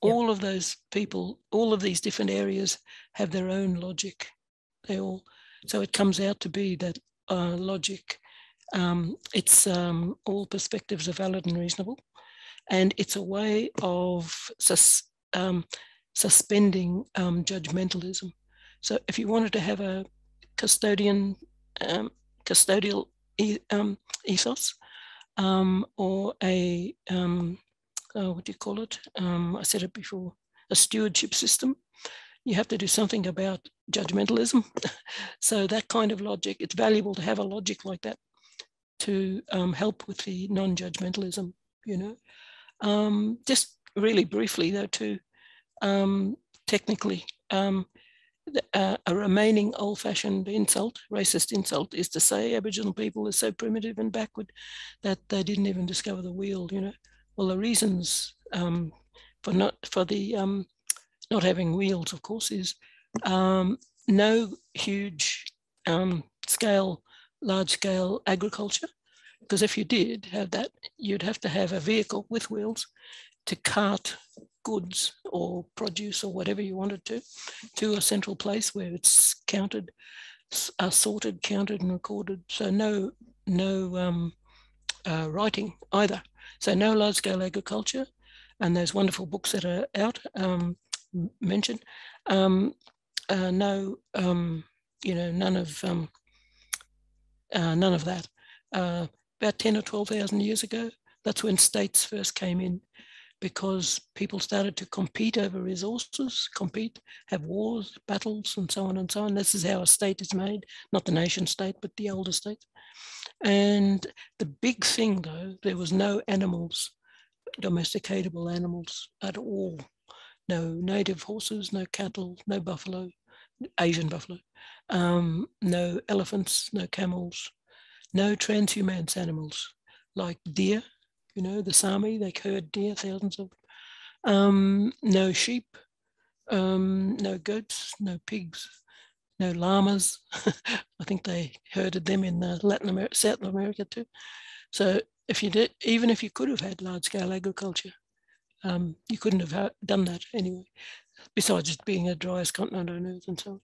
all of those people, all of these different areas have their own logic. They all, so it comes out to be that uh, logic. Um, it's um, all perspectives are valid and reasonable, and it's a way of sus, um, suspending um, judgmentalism. So if you wanted to have a custodian, um, custodial e um, ethos, or a uh, what do you call it? I said it before, a stewardship system. You have to do something about judgmentalism. so that kind of logic, it's valuable to have a logic like that to um, help with the non-judgmentalism, you know. Um, just really briefly though too, um, technically, um, uh, a remaining old-fashioned insult, racist insult, is to say Aboriginal people are so primitive and backward that they didn't even discover the wheel, you know. Well, the reasons um, for not for the um, not having wheels, of course, is um, no huge um, scale, large scale agriculture. Because if you did have that, you'd have to have a vehicle with wheels to cart goods or produce or whatever you wanted to to a central place where it's counted, uh, sorted, counted, and recorded. So no no um, uh, writing either. So no large scale agriculture and those wonderful books that are out um, mentioned. Um, uh, no, um, you know, none of um, uh, none of that. Uh, about 10 or 12,000 years ago, that's when states first came in because people started to compete over resources, compete, have wars, battles, and so on and so on. This is how a state is made, not the nation state, but the older state. And the big thing, though, there was no animals, domesticatable animals at all. No native horses, no cattle, no buffalo, Asian buffalo, um, no elephants, no camels, no transhumance animals like deer. You know, the Sami, they herd deer, thousands of um, no sheep, um, no goats, no pigs, no llamas. I think they herded them in uh, Latin America, South America too. So if you did, even if you could have had large scale agriculture, um, you couldn't have done that anyway, besides it being a driest continent on earth and so on.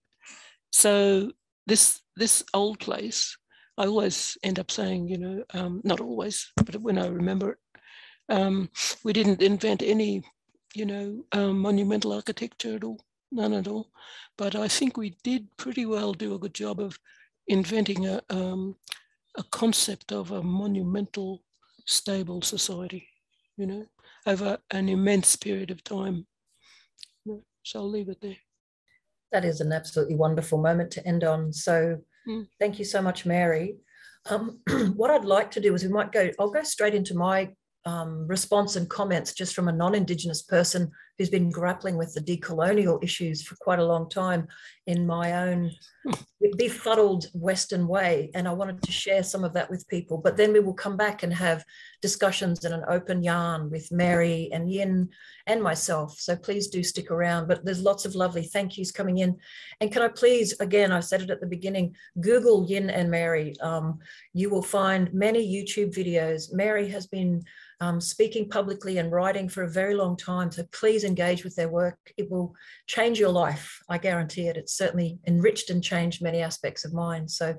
So this, this old place, I always end up saying, you know, um, not always, but when I remember it, um, we didn't invent any, you know, um, monumental architecture at all none at all. But I think we did pretty well do a good job of inventing a, um, a concept of a monumental, stable society, you know, over an immense period of time. So I'll leave it there. That is an absolutely wonderful moment to end on. So mm. thank you so much, Mary. Um, what I'd like to do is we might go, I'll go straight into my um, response and comments just from a non-Indigenous person who's been grappling with the decolonial issues for quite a long time in my own befuddled Western way. And I wanted to share some of that with people. But then we will come back and have discussions and an open yarn with Mary and Yin and myself. So please do stick around. But there's lots of lovely thank yous coming in. And can I please, again, I said it at the beginning, Google Yin and Mary. Um, you will find many YouTube videos. Mary has been um, speaking publicly and writing for a very long time. So please engage with their work. It will change your life. I guarantee it. It's certainly enriched and changed many aspects of mine. So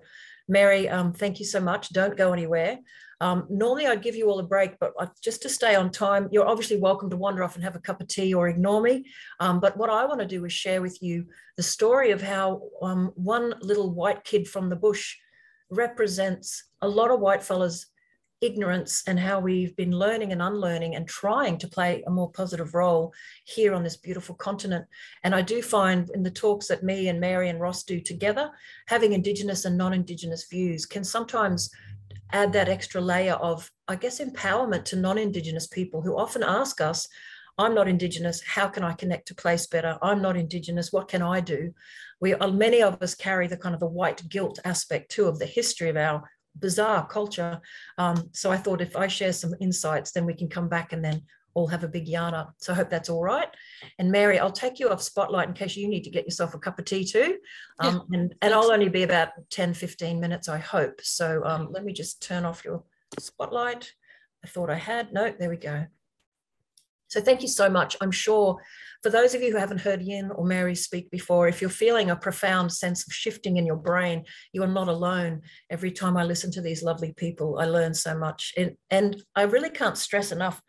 Mary, um, thank you so much. Don't go anywhere. Um, normally I'd give you all a break, but just to stay on time, you're obviously welcome to wander off and have a cup of tea or ignore me. Um, but what I want to do is share with you the story of how um, one little white kid from the bush represents a lot of white fellas ignorance and how we've been learning and unlearning and trying to play a more positive role here on this beautiful continent. And I do find in the talks that me and Mary and Ross do together, having Indigenous and non Indigenous views can sometimes add that extra layer of, I guess, empowerment to non Indigenous people who often ask us. I'm not Indigenous. How can I connect to place better? I'm not Indigenous. What can I do? We many of us carry the kind of the white guilt aspect too of the history of our bizarre culture. Um, so I thought if I share some insights, then we can come back and then all have a big yarn up. So I hope that's all right. And Mary, I'll take you off spotlight in case you need to get yourself a cup of tea too. Um, yeah. and, and I'll only be about 10, 15 minutes, I hope. So um, let me just turn off your spotlight. I thought I had, no, there we go. So thank you so much. I'm sure for those of you who haven't heard Yin or Mary speak before, if you're feeling a profound sense of shifting in your brain, you are not alone. Every time I listen to these lovely people, I learn so much. And, and I really can't stress enough,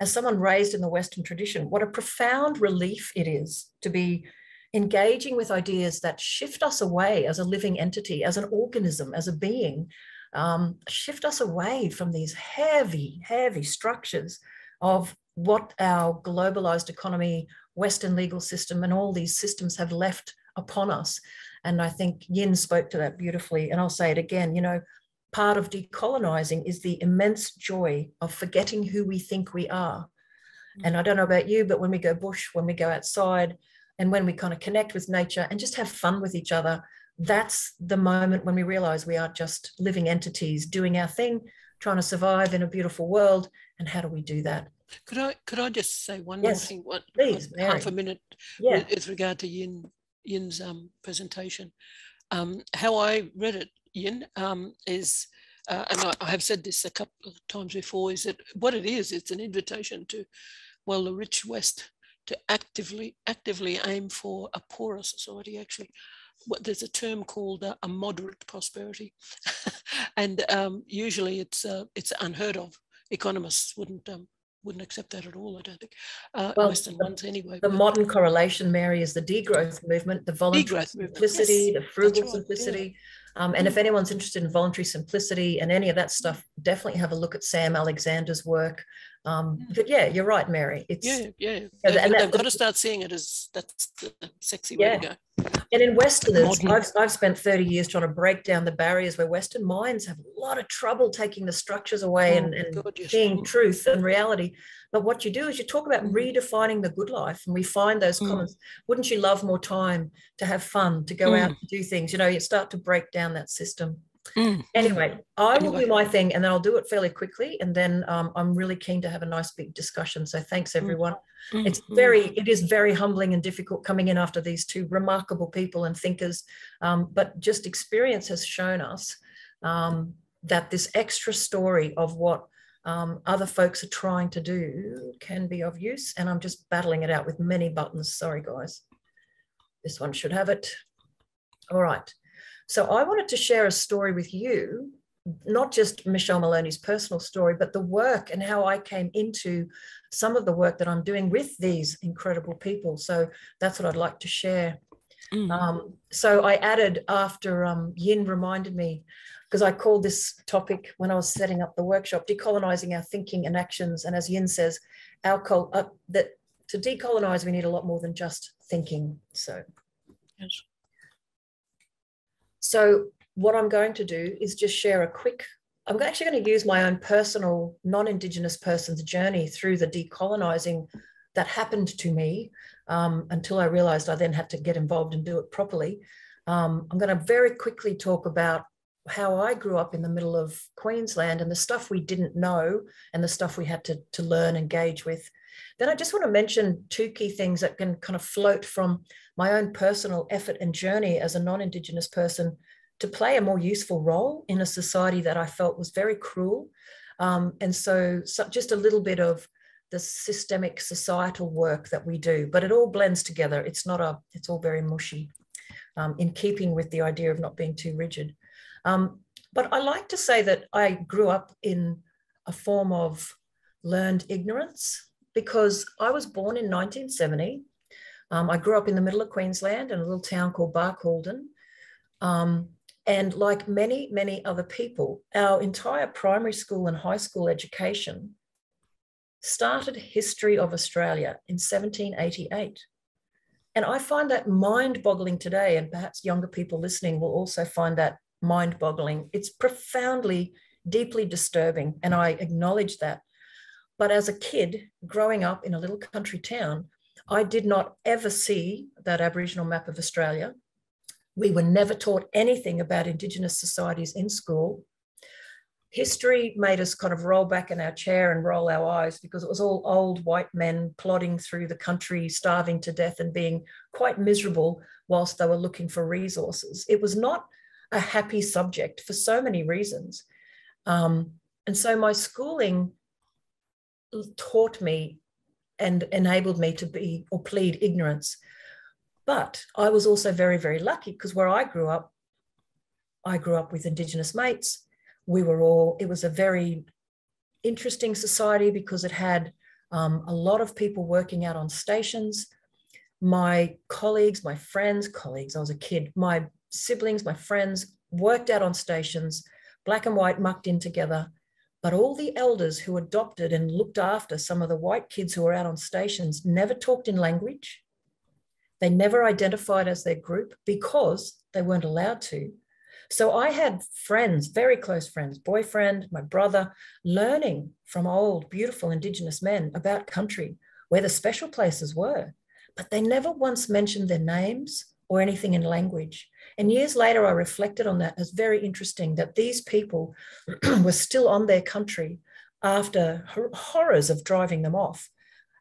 as someone raised in the Western tradition, what a profound relief it is to be engaging with ideas that shift us away as a living entity, as an organism, as a being, um, shift us away from these heavy, heavy structures of what our globalized economy, Western legal system, and all these systems have left upon us. And I think Yin spoke to that beautifully. And I'll say it again you know, part of decolonizing is the immense joy of forgetting who we think we are. Mm. And I don't know about you, but when we go bush, when we go outside, and when we kind of connect with nature and just have fun with each other, that's the moment when we realize we are just living entities doing our thing, trying to survive in a beautiful world. And how do we do that? Could I could I just say one Yes, more thing? One, please, one- half a minute Yeah. with, with regard to Yin Yin's um, presentation. Um, how I read it, Yin, um, is, uh, and I, I have said this a couple of times before, is that what it is, it's an invitation to, well, the rich West to actively actively aim for a poorer society. Actually, what there's a term called uh, a moderate prosperity, and um, usually it's uh, it's unheard of. Economists wouldn't um, wouldn't accept that at all. I don't think uh, Well, Western the- ones anyway. The modern correlation, Mary, is the degrowth movement, the voluntary simplicity, the frugal right, yeah. simplicity. Um, and if anyone's interested in voluntary simplicity and any of that stuff, definitely have a look at Sam Alexander's work. Um, Yeah. but yeah, you're right, Mary. It's Yeah, yeah. Yeah, and that- have got to start seeing it as that's the sexy way to go. And in Westerners, I've, I've spent 30 years trying to break down the barriers where Western minds have a lot of trouble taking the structures away Oh and, and God, yes. seeing truth and reality. But what you do is you talk about Mm. redefining the good life, and we find those Mm. comments. Wouldn't you love more time to have fun, to go out Mm. and do things? You know, you start to break down that system. Mm, Anyway, I will do my thing and then I'll do it fairly quickly. And then um, I'm really keen to have a nice big discussion. So thanks, everyone mm, it's mm. very it is very humbling and difficult coming in after these two remarkable people and thinkers um, but just experience has shown us um, that this extra story of what um, other folks are trying to do can be of use and i'm just battling it out with many buttons sorry guys this one should have it all right so i wanted to share a story with you not just michelle maloney's personal story but the work and how i came into some of the work that I'm doing with these incredible people. So that's what I'd like to share. Mm. Um, so I added after um, Yin reminded me, because I called this topic when I was setting up the workshop, decolonizing our thinking and actions. And as Yin says, our col- uh, that to decolonize, we need a lot more than just thinking. So, Yes. So what I'm going to do is just share a quick. I'm actually going to use my own personal non-Indigenous person's journey through the decolonizing that happened to me um, until I realized I then had to get involved and do it properly. Um, I'm going to very quickly talk about how I grew up in the middle of Queensland and the stuff we didn't know and the stuff we had to, to learn, engage with. Then I just want to mention two key things that can kind of float from my own personal effort and journey as a non Indigenous person to play a more useful role in a society that I felt was very cruel. Um, and so, so just a little bit of the systemic societal work that we do, but it all blends together. It's not a, it's all very mushy um, in keeping with the idea of not being too rigid. Um, but I like to say that I grew up in a form of learned ignorance because I was born in 1970. Um, I grew up in the middle of Queensland in a little town called Barcaldine. Um, and like many, many other people, our entire primary school and high school education started History of Australia in 1788. And I find that mind boggling today, and perhaps younger people listening will also find that mind boggling. It's profoundly, deeply disturbing, and I acknowledge that. But as a kid growing up in a little country town, I did not ever see that Aboriginal map of Australia. We were never taught anything about Indigenous societies in school. History made us kind of roll back in our chair and roll our eyes because it was all old white men plodding through the country, starving to death and being quite miserable whilst they were looking for resources. It was not a happy subject for so many reasons. Um, and so my schooling taught me and enabled me to be or plead ignorance. But I was also very, very lucky because where I grew up, I grew up with Indigenous mates. We were all, it was a very interesting society because it had um, a lot of people working out on stations. My colleagues, my friends, colleagues, I was a kid, my siblings, my friends worked out on stations, black and white mucked in together. But all the elders who adopted and looked after some of the white kids who were out on stations never talked in language. They never identified as their group because they weren't allowed to. So I had friends, very close friends, boyfriend, my brother, learning from old, beautiful Indigenous men about country, where the special places were. But they never once mentioned their names or anything in language. And years later, I reflected on that as very interesting that these people were still on their country after horrors of driving them off.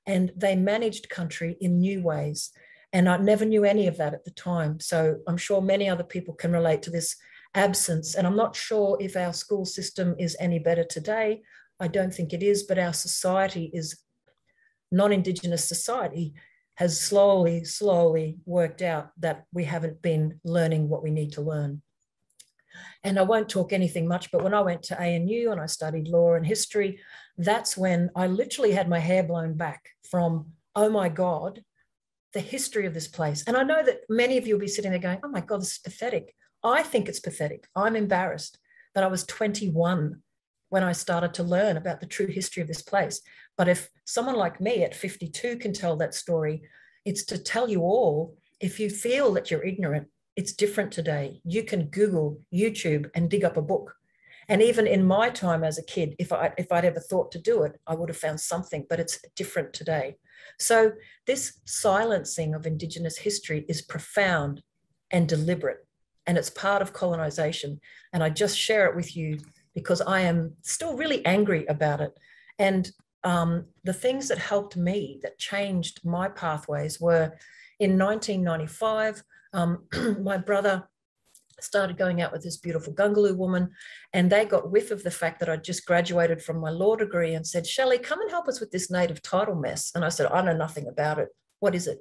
And they managed country in new ways. And I never knew any of that at the time. So I'm sure many other people can relate to this absence. And I'm not sure if our school system is any better today. I don't think it is, but our society is non Indigenous society has slowly, slowly worked out that we haven't been learning what we need to learn. And I won't talk anything much, but when I went to ANU and I studied law and history, that's when I literally had my hair blown back from, oh my God, the history of this place. And I know that many of you will be sitting there going, oh my God, this is pathetic. I think it's pathetic. I'm embarrassed that I was 21 when I started to learn about the true history of this place. But if someone like me at 52 can tell that story, it's to tell you all if you feel that you're ignorant, it's different today. You can Google, YouTube, and dig up a book. And even in my time as a kid, if I if I'd ever thought to do it, I would have found something, but it's different today. So this silencing of Indigenous history is profound and deliberate, and it's part of colonization. And I just share it with you because I am still really angry about it. And um, the things that helped me, that changed my pathways, were in 1995, um, my brother started going out with this beautiful Gungaloo woman, and they got whiff of the fact that I'd just graduated from my law degree and said, Shelley, come and help us with this native title mess. And I said, I know nothing about it. What is it?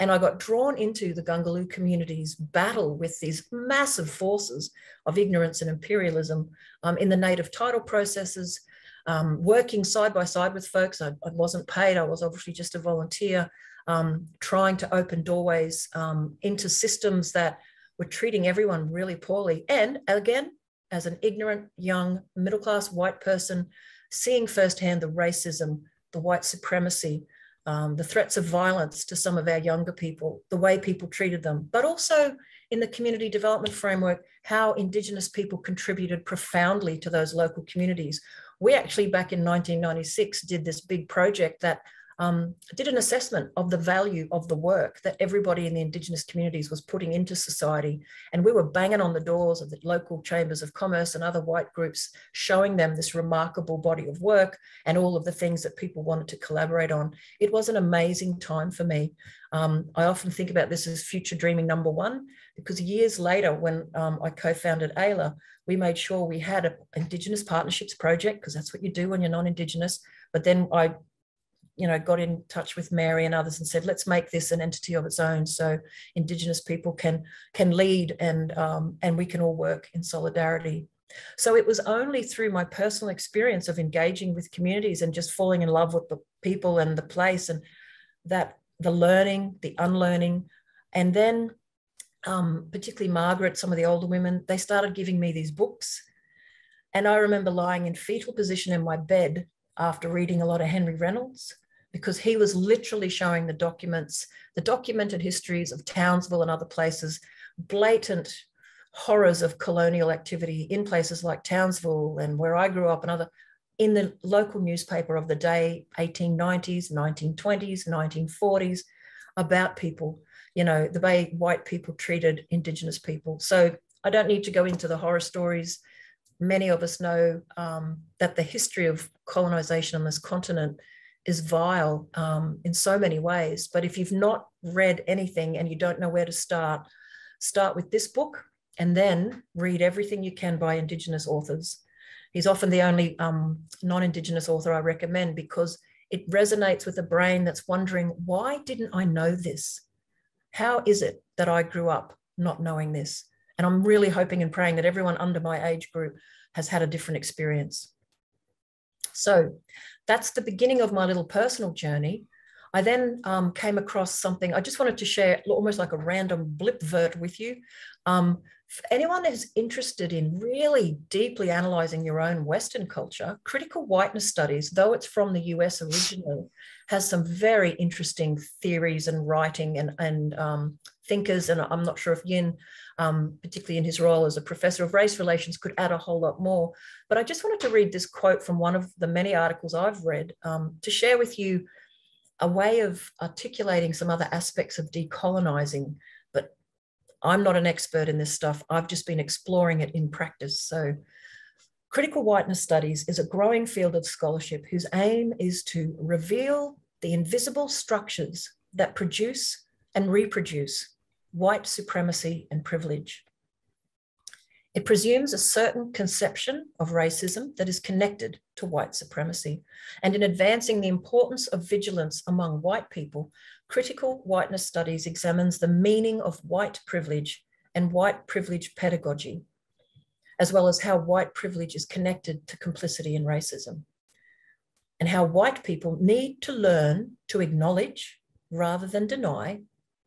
And I got drawn into the Gungaloo community's battle with these massive forces of ignorance and imperialism um, in the native title processes, um, working side by side with folks. I, I, wasn't paid, I was obviously just a volunteer, um, trying to open doorways um, into systems that were treating everyone really poorly. And again, as an ignorant, young, middle class white person, seeing firsthand the racism, the white supremacy, um, the threats of violence to some of our younger people, the way people treated them, but also in the community development framework, how Indigenous people contributed profoundly to those local communities. We actually, back in 1996, did this big project that um, did an assessment of the value of the work that everybody in the Indigenous communities was putting into society. And we were banging on the doors of the local chambers of commerce and other white groups, showing them this remarkable body of work and all of the things that people wanted to collaborate on. It was an amazing time for me. Um, I often think about this as future dreaming number one, because years later, when um, I co founded AELA, we made sure we had an Indigenous partnerships project, because that's what you do when you're non Indigenous. But then I you know, got in touch with Mary and others and said, let's make this an entity of its own, so Indigenous people can can lead and um, and we can all work in solidarity. So it was only through my personal experience of engaging with communities and just falling in love with the people and the place and that the learning, the unlearning, and then um, particularly Margaret, some of the older women, they started giving me these books. And I remember lying in fetal position in my bed after reading a lot of Henry Reynolds because he was literally showing the documents, the documented histories of Townsville and other places, blatant horrors of colonial activity in places like Townsville and where I grew up and other in the local newspaper of the day 1890s 1920s 1940s about people you know the way white people treated indigenous people. So i don't need to go into the horror stories. Many of us know um, that the history of colonization on this continent is vile um, in so many ways. But if you've not read anything and you don't know where to start, start with this book and then read everything you can by Indigenous authors. He's often the only um, non Indigenous author I recommend because It resonates with a brain that's wondering, why didn't I know this? How is it that I grew up not knowing this? And I'm really hoping and praying that everyone under my age group has had a different experience. So that's the beginning of my little personal journey. I then um, came across something I just wanted to share, almost like a random blip vert with you. Um, anyone who's interested in really deeply analyzing your own Western culture, critical whiteness studies, though it's from the US originally, has some very interesting theories and writing and, and um, thinkers. And I'm not sure if Yin, um, particularly in his role as a professor of race relations, could add a whole lot more. But I just wanted to read this quote from one of the many articles I've read um, to share with you a way of articulating some other aspects of decolonizing But I'm not an expert in this stuff. I've just been exploring it in practice. So, critical whiteness studies is a growing field of scholarship whose aim is to reveal the invisible structures that produce and reproduce white supremacy and privilege. It presumes a certain conception of racism that is connected to white supremacy. And in advancing the importance of vigilance among white people, critical whiteness studies examines the meaning of white privilege and white privilege pedagogy, as well as how white privilege is connected to complicity in racism, and how white people need to learn to acknowledge rather than deny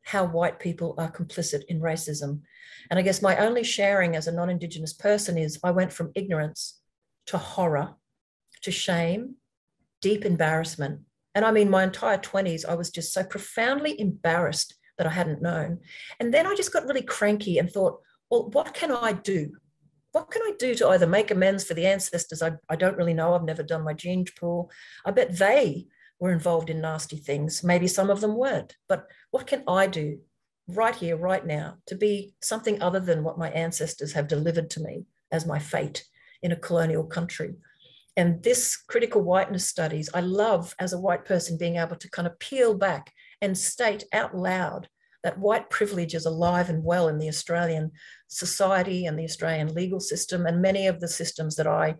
how white people are complicit in racism. And I guess my only sharing as a non Indigenous person is I went from ignorance to horror to shame, deep embarrassment. And I mean, my entire 20s, I was just so profoundly embarrassed that I hadn't known. And then I just got really cranky and thought, well, what can I do? What can I do to either make amends for the ancestors? I, I don't really know. I've never done my gene pool. I bet they were involved in nasty things. Maybe some of them weren't. But what can I do right here, right now, to be something other than what my ancestors have delivered to me as my fate in a colonial country? And this critical whiteness studies, I love as a white person being able to kind of peel back and state out loud that white privilege is alive and well in the Australian society and the Australian legal system and many of the systems that I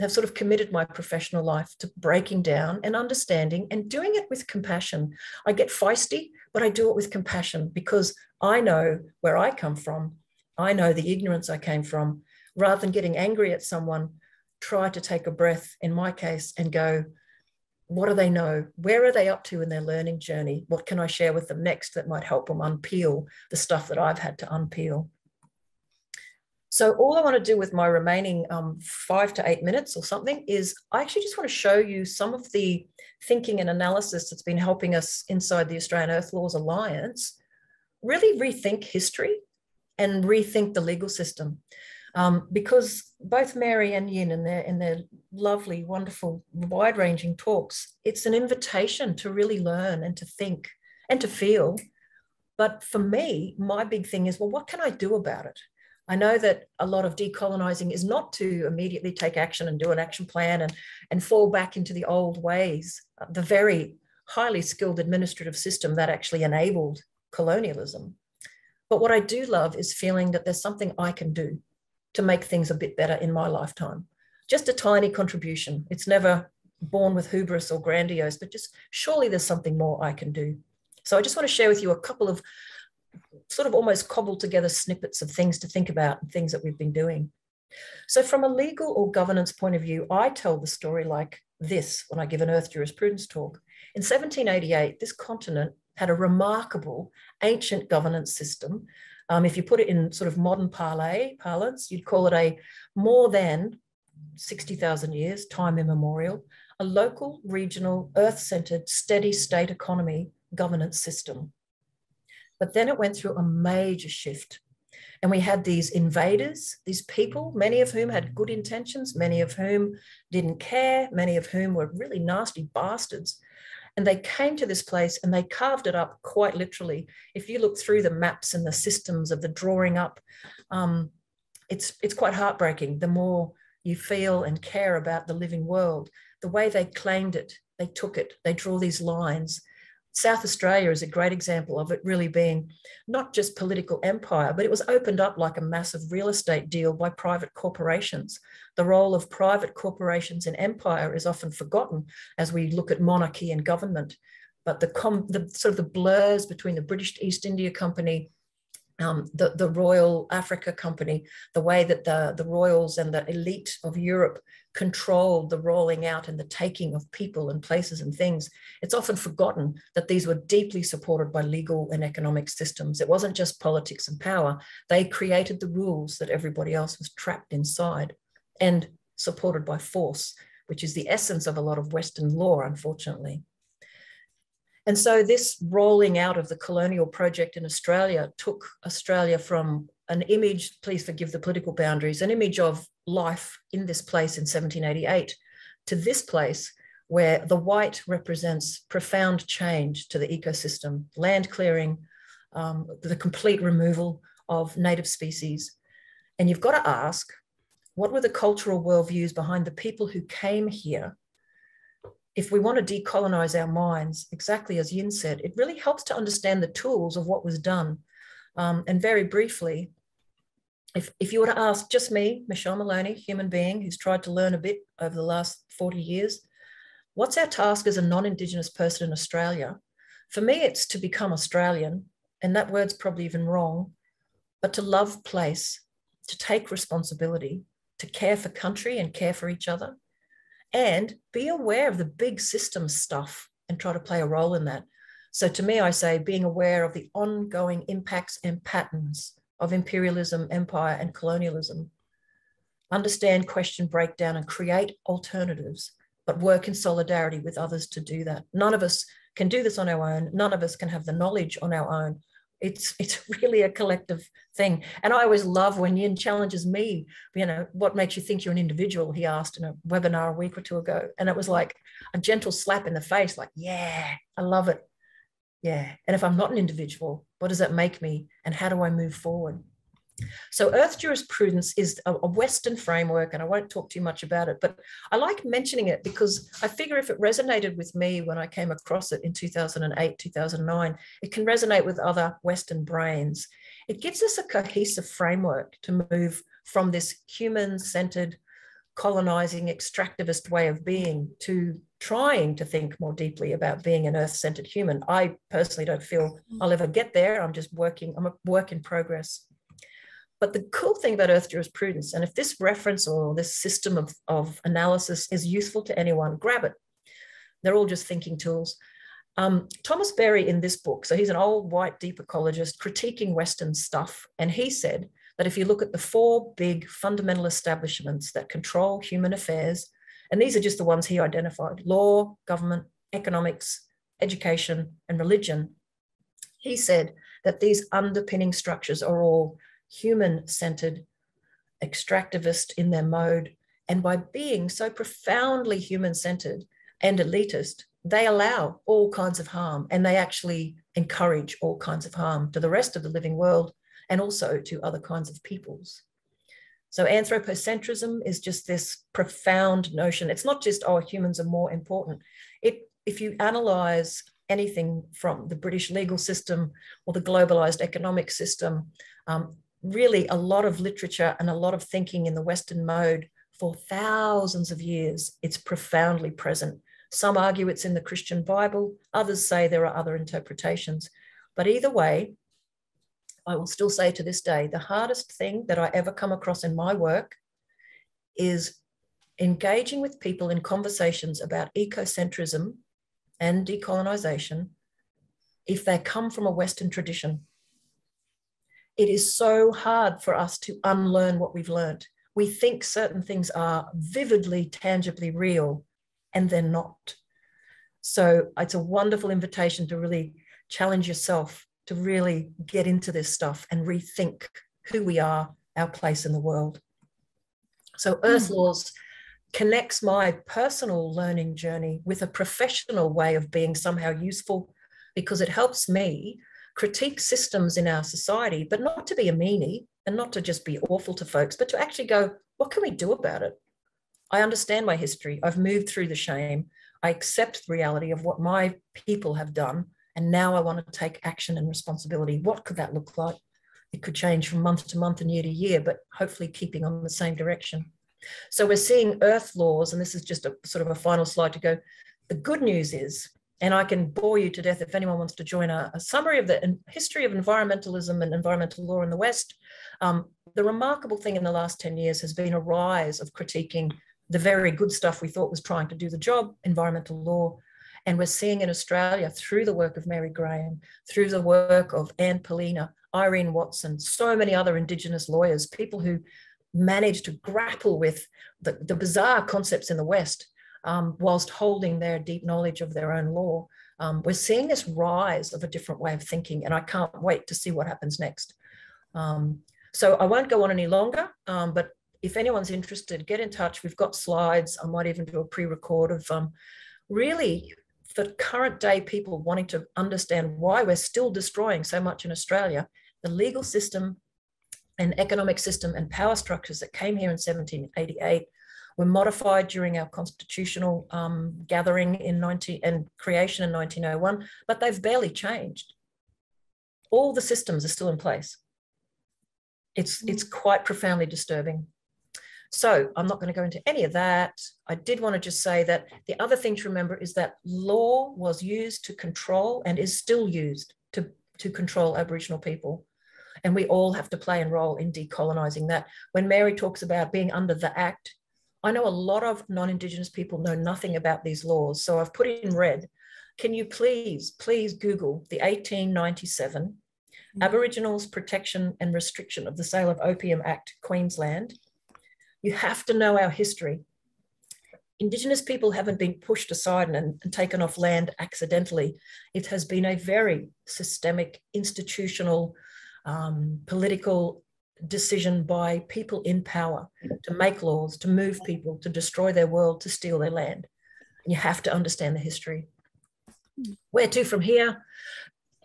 have sort of committed my professional life to breaking down and understanding and doing it with compassion. I get feisty, but I do it with compassion because I know where I come from. I know the ignorance I came from. Rather than getting angry at someone, try to take a breath in my case and go, what do they know? Where are they up to in their learning journey? What can I share with them next that might help them unpeel the stuff that I've had to unpeel? So all I want to do with my remaining um, five to eight minutes or something is I actually just want to show you some of the thinking and analysis that's been helping us inside the Australian Earth Laws Alliance really rethink history and rethink the legal system. Um, because both Mary and Yin in their in their lovely, wonderful, wide-ranging talks, it's an invitation to really learn and to think and to feel. But for me, my big thing is, well, what can I do about it? I know that a lot of decolonizing is not to immediately take action and do an action plan and, and fall back into the old ways, uh, the very highly skilled administrative system that actually enabled colonialism. But what I do love is feeling that there's something I can do to make things a bit better in my lifetime. Just a tiny contribution. It's never born with hubris or grandiose, but just surely there's something more I can do. So I just want to share with you a couple of sort of almost cobbled together snippets of things to think about and things that we've been doing. So, from a legal or governance point of view, I tell the story like this when I give an Earth jurisprudence talk. In 1788, this continent had a remarkable ancient governance system. Um, if you put it in sort of modern parlay parlance, you'd call it a more than 60,000 years, time immemorial, a local, regional, earth centered, steady state economy governance system. But then it went through a major shift. And we had these invaders, these people, many of whom had good intentions, many of whom didn't care, many of whom were really nasty bastards. And they came to this place and they carved it up quite literally. If you look through the maps and the systems of the drawing up, um, it's, it's quite heartbreaking. The more you feel and care about the living world, the way they claimed it, they took it, they draw these lines, South Australia is a great example of it really being not just political empire, but it was opened up like a massive real estate deal by private corporations. The role of private corporations in empire is often forgotten as we look at monarchy and government. But the, the sort of the blurs between the British East India Company um, the, the Royal Africa Company, the way that the, the royals and the elite of Europe controlled the rolling out and the taking of people and places and things, it's often forgotten that these were deeply supported by legal and economic systems. It wasn't just politics and power. They created the rules that everybody else was trapped inside and supported by force, which is the essence of a lot of Western law, unfortunately. And so this rolling out of the colonial project in Australia took Australia from an image, please forgive the political boundaries, an image of life in this place in 1788 to this place where the white represents profound change to the ecosystem, land clearing, um, the complete removal of native species. And you've got to ask, what were the cultural worldviews behind the people who came here? If we want to decolonize our minds, exactly as Yin said, it really helps to understand the tools of what was done. Um, and very briefly, if, if you were to ask just me, Michelle Maloney, human being who's tried to learn a bit over the last 40 years, what's our task as a non Indigenous person in Australia? For me, it's to become Australian, and that word's probably even wrong, but to love place, to take responsibility, to care for country and care for each other, and be aware of the big system stuff and try to play a role in that. So to me, I say being aware of the ongoing impacts and patterns of imperialism, empire, and colonialism. Understand, question, break down, and create alternatives, but work in solidarity with others to do that. None of us can do this on our own. None of us can have the knowledge on our own. It's it's really a collective thing. And I always love when Yin challenges me, you know, what makes you think you're an individual? He asked in a webinar a week or two ago. And it was like a gentle slap in the face, like, yeah, I love it. Yeah. And if I'm not an individual, what does that make me? And how do I move forward? So, Earth jurisprudence is a, Western framework, and I won't talk too much about it, but I like mentioning it because I figure if it resonated with me when I came across it in 2008, 2009, it can resonate with other Western brains. It gives us a cohesive framework to move from this human centered, colonizing, extractivist way of being to trying to think more deeply about being an earth centered human. I personally don't feel mm. I'll ever get there. I'm just working, I'm a work in progress. But the cool thing about earth jurisprudence, and if this reference or this system of, of analysis is useful to anyone, grab it. They're all just thinking tools. Um, Thomas Berry in this book, so he's an old white deep ecologist critiquing Western stuff, and he said that if you look at the four big fundamental establishments that control human affairs, and these are just the ones he identified law, government, economics, education, and religion. He said that these underpinning structures are all human centered, extractivist in their mode. And by being so profoundly human centered and elitist, they allow all kinds of harm and they actually encourage all kinds of harm to the rest of the living world and also to other kinds of peoples. So anthropocentrism is just this profound notion. It's not just, oh, humans are more important. It, if you analyze anything from the British legal system or the globalized economic system, um, really a lot of literature and a lot of thinking in the Western mode for thousands of years, it's profoundly present. Some argue it's in the Christian Bible, others say there are other interpretations. But either way, I will still say to this day, the hardest thing that I ever come across in my work is engaging with people in conversations about ecocentrism and decolonization if they come from a Western tradition. It is so hard for us to unlearn what we've learned. We think certain things are vividly, tangibly real, and they're not. So it's a wonderful invitation to really challenge yourself to really get into this stuff and rethink who we are, our place in the world. So, Earth mm. Laws connects my personal learning journey with a professional way of being somehow useful because it helps me critique systems in our society, but not to be a meanie and not to just be awful to folks, but to actually go, what can we do about it? I understand my history. I've moved through the shame. I accept the reality of what my people have done And now I want to take action and responsibility. What could that look like? It could change from month to month and year to year, but hopefully keeping on the same direction. So we're seeing earth laws, and this is just a sort of a final slide to go. The good news is, and I can bore you to death if anyone wants to join a, a summary of the history of environmentalism and environmental law in the West. Um, the remarkable thing in the last 10 years has been a rise of critiquing the very good stuff we thought was trying to do the job, environmental law. And we're seeing in Australia through the work of Mary Graham, through the work of Anne Poelina, Irene Watson, so many other Indigenous lawyers, people who managed to grapple with the, the bizarre concepts in the West um, whilst holding their deep knowledge of their own law. Um, we're seeing this rise of a different way of thinking, and I can't wait to see what happens next. Um, so I won't go on any longer, um, but if anyone's interested, get in touch. We've got slides. I might even do a pre-record of um, really for current day people wanting to understand why we're still destroying so much in Australia, the legal system and economic system and power structures that came here in 1788 were modified during our constitutional um, gathering in 19 and creation in 1901, but they've barely changed. All the systems are still in place. It's, mm. it's quite profoundly disturbing. So I'm not going to go into any of that. I did want to just say that the other thing to remember is that law was used to control and is still used to, to control Aboriginal people. And we all have to play a role in decolonizing that. When Mary talks about being under the Act, I know a lot of non-Indigenous people know nothing about these laws. So I've put it in red. Can you please, please Google the 1897 mm-hmm. Aboriginals Protection and Restriction of the Sale of Opium Act, Queensland. You have to know our history. Indigenous people haven't been pushed aside and, and, taken off land accidentally. It has been a very systemic, institutional, um, political decision by people in power to make laws, to move people, to destroy their world, to steal their land. And you have to understand the history. Where to from here?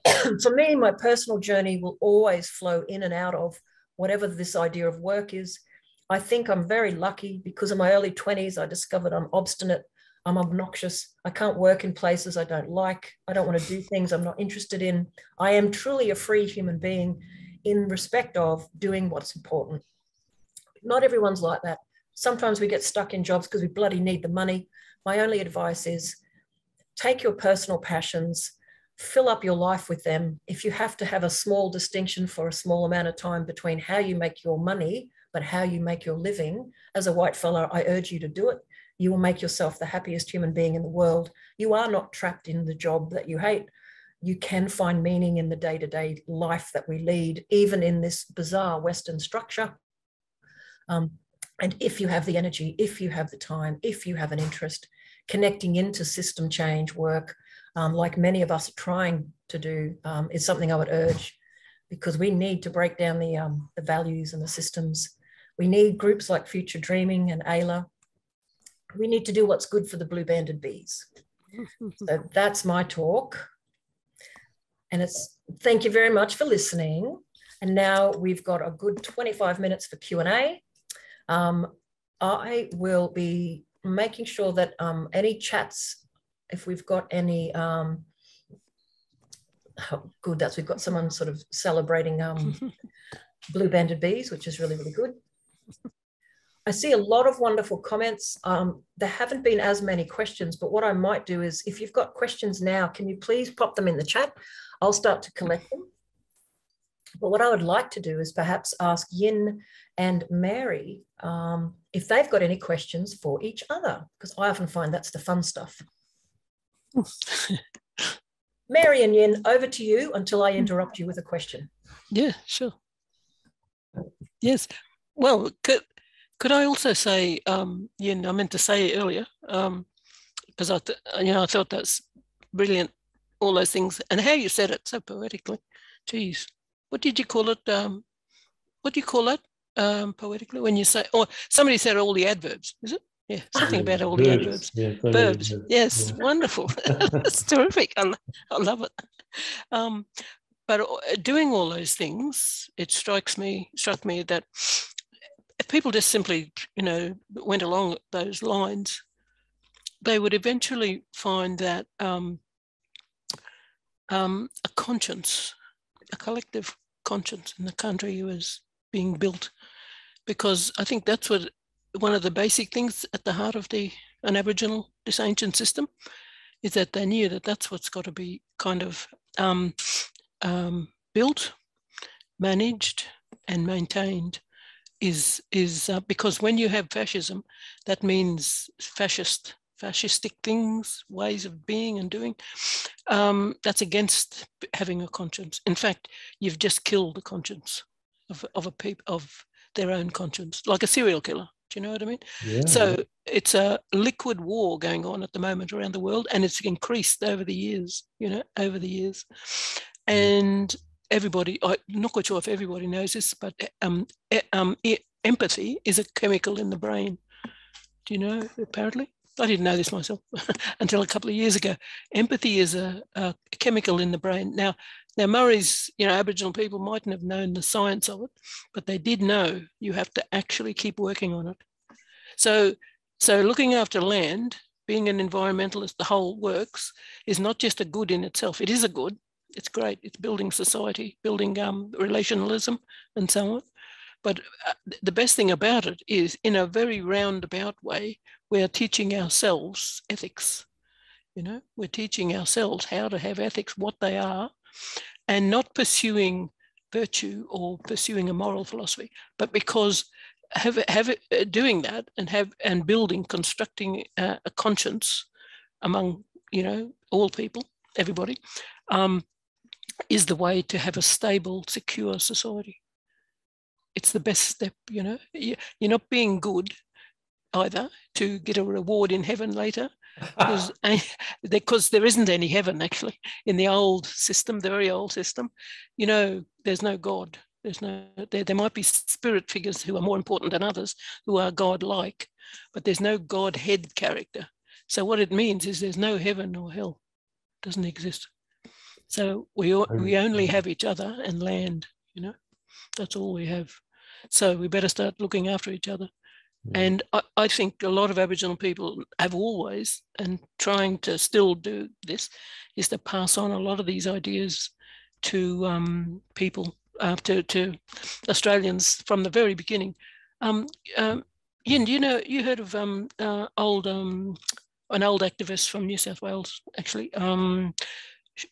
For me, my personal journey will always flow in and out of whatever this idea of work is. I think I'm very lucky because in my early 20s, I discovered I'm obstinate, I'm obnoxious, I can't work in places I don't like, I don't want to do things I'm not interested in. I am truly a free human being in respect of doing what's important. Not everyone's like that. Sometimes we get stuck in jobs because we bloody need the money. My only advice is take your personal passions, fill up your life with them. If you have to have a small distinction for a small amount of time between how you make your money, but how you make your living, as a white fellow, I urge you to do it. You will make yourself the happiest human being in the world. You are not trapped in the job that you hate you can find meaning in the day to day life that we lead, even in this bizarre Western structure. Um, and if you have the energy, if you have the time, if you have an interest, connecting into system change work, um, like many of us are trying to do, um, is something I would urge because we need to break down the, um, the values and the systems. We need groups like Future Dreaming and AELA. We need to do what's good for the blue banded bees. so that's my talk. And it's thank you very much for listening. And now we've got a good 25 minutes for Q&A. Um, I will be making sure that um, any chats, if we've got any, um, oh, good, that's we've got someone sort of celebrating um, blue banded bees, which is really, really good. I see a lot of wonderful comments. Um, there haven't been as many questions, but what I might do is if you've got questions now, can you please pop them in the chat? I'll start to collect them. But what I would like to do is perhaps ask Yin and Mary um, if they've got any questions for each other, because I often find that's the fun stuff. Mary and Yin, over to you until I interrupt you with a question. Yeah, sure. Yes. Well, could, could I also say, um, Yin, I meant to say earlier, because um, I, th- you know, I thought that's brilliant all those things and how you said it so poetically. Geez, what did you call it? Um, what do you call it um, poetically when you say, or somebody said all the adverbs, is it? Yeah, something about all the adverbs. Yeah, Verbs. Yes, yeah. wonderful. That's terrific. I, I love it. Um, but uh, doing all those things, it strikes me, struck me that if people just simply, you know, went along those lines, they would eventually find that um, um, a conscience, a collective conscience in the country was being built, because I think that's what one of the basic things at the heart of the an Aboriginal this ancient system is that they knew that that's what's got to be kind of um, um, built, managed, and maintained is is uh, because when you have fascism, that means fascist fascistic things, ways of being and doing. Um, that's against having a conscience. In fact, you've just killed the conscience of, of a people of their own conscience, like a serial killer. Do you know what I mean? Yeah. So it's a liquid war going on at the moment around the world, and it's increased over the years. You know, over the years, and everybody. I'm not quite sure if everybody knows this, but um, um, empathy is a chemical in the brain. Do you know? Apparently, I didn't know this myself until a couple of years ago. Empathy is a, a, chemical in the brain. Now, now Murris, you know, Aboriginal people mightn't have known the science of it, but they did know you have to actually keep working on it. So, so looking after land, being an environmentalist, the whole works, is not just a good in itself. It is a good. It's great. It's building society, building um, relationalism, and so on. But uh, the best thing about it is, in a very roundabout way, we're teaching ourselves ethics. You know, we're teaching ourselves how to have ethics, what they are, and not pursuing virtue or pursuing a moral philosophy, but because have have uh, doing that and have and building, constructing a, a conscience among you know all people, everybody, um, is the way to have a stable, secure society. It's the best step, you know. You're not being good either to get a reward in heaven later because, there isn't any heaven actually in the old system, the very old system. You know, there's no God. There's no there, there might be spirit figures who are more important than others who are God-like, but there's no God-head character. So what it means is there's no heaven or hell. It doesn't exist. So we we only have each other and land, you know. That's all we have. So we better start looking after each other. And I, I, think a lot of Aboriginal people have always, and trying to still do this, is to pass on a lot of these ideas to um, people, uh, to, to Australians from the very beginning. Um, um, Yin, do you know, you heard of um, uh, old, um, an old activist from New South Wales, actually, um,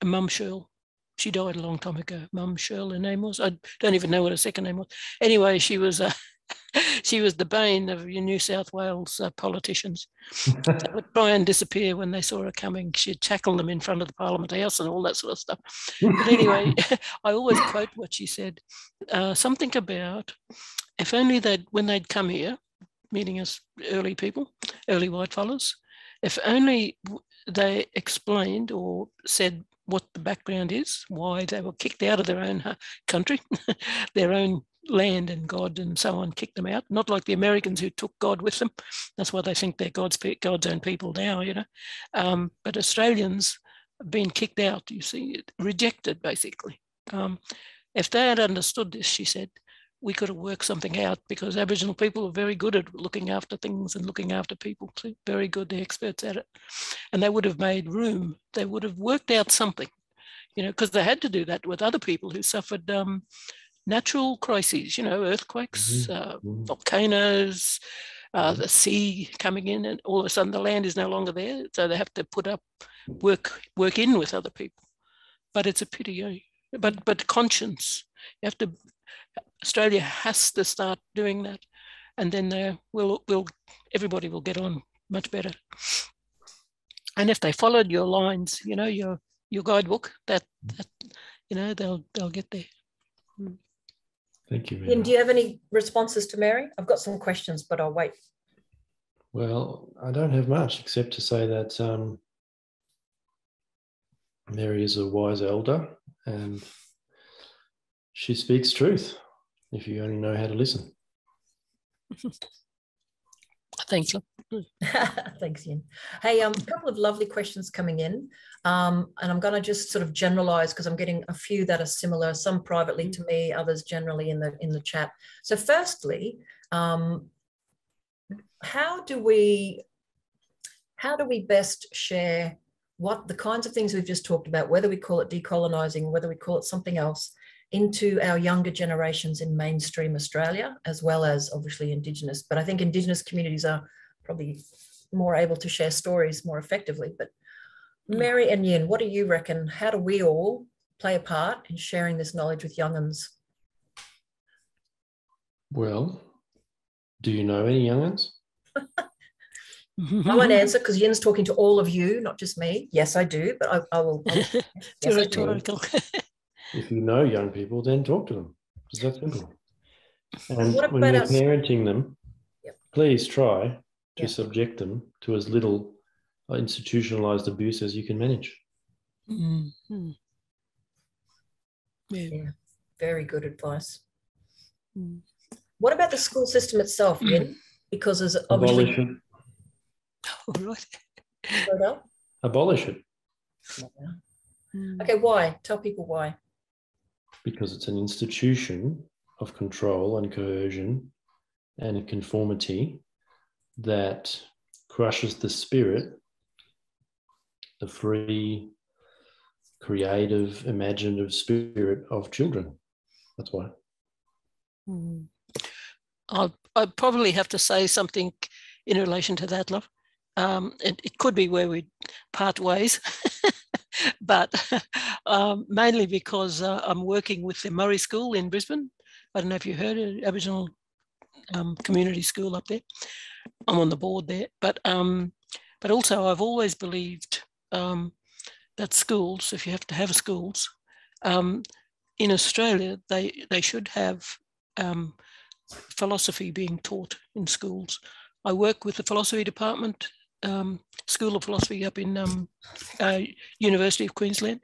Mum Shirl she died a long time ago. Mum Shirl, her name was. I don't even know what her second name was. Anyway, she was uh, she was the bane of your New South Wales uh, politicians. they would try and disappear when they saw her coming. She'd tackle them in front of the Parliament House and all that sort of stuff. But anyway, I always quote what she said uh, something about if only they'd, when they'd come here, meeting us early people, early white fellas, if only they explained or said what the background is, why they were kicked out of their own country, their own land and God and so on kicked them out. Not like the Americans who took God with them. That's why they think they're God's God's own people now, you know. Um, but Australians have been kicked out. You see, rejected basically. Um, if they had understood this, she said, we could have worked something out because Aboriginal people are very good at looking after things and looking after people. Very good, they're experts at it, and they would have made room. They would have worked out something, you know, because they had to do that with other people who suffered. Um, natural crises, you know, earthquakes, mm-hmm. uh, mm-hmm. volcanoes, uh, mm-hmm. the sea coming in, and all of a sudden the land is no longer there. So they have to put up, work, work in with other people. But it's a pity. Eh? But but conscience, you have to. Australia has to start doing that, and then uh, we'll will everybody will get on much better. And if they followed your lines, you know, your your guidebook, that that you know they'll they'll get there. Mm. Thank you. And do you have any responses to Mary? I've got some questions, but I'll wait. Well, I don't have much except to say that um, Mary is a wise elder and she speaks truth if you only know how to listen. Thank you. Thanks, Yin. Hey, um, a couple of lovely questions coming in. Um, and I'm going to just sort of generalize because I'm getting a few that are similar, some privately to me, others generally in the in the chat. So firstly, um, how do we how do we best share what the kinds of things we've just talked about, whether we call it decolonizing, whether we call it something else, into our younger generations in mainstream Australia, as well as obviously Indigenous. But I think Indigenous communities are probably more able to share stories more effectively. But hmm. Mary and Yin, what do you reckon? How do we all play a part in sharing this knowledge with younguns? Well, do you know any younguns? I won't answer because Yin's talking to all of you, not just me. Yes, I do, but I, I will. I will yes, I do. rhetorical. If you know young people, then talk to them. It's that simple. And What when you're us? parenting them, Yep. please try to Yeah. subject them to as little uh, institutionalized abuse as you can manage. Mm, mm. Yeah. Yeah, very good advice. Mm. What about the school system itself, Yin? Because there's Abolish obviously. it. All right. Slow. Abolish it Slow. Mm. Okay, why? Tell people why. because it's an institution of control and coercion and conformity that crushes the spirit, the free, creative, imaginative spirit of children. That's why. Mm. I'll, I'd probably have to say something in relation to that, love. Um, it, it could be where we part ways, but um, mainly because uh, I'm working with the Murri School in Brisbane. I don't know if you heard it, Aboriginal um, community school up there. I'm on the board there, but um, but also I've always believed um, that schools, if you have to have schools, um, in Australia, they they should have um, philosophy being taught in schools. I work with the philosophy department, um, School of Philosophy up in um, uh, University of Queensland,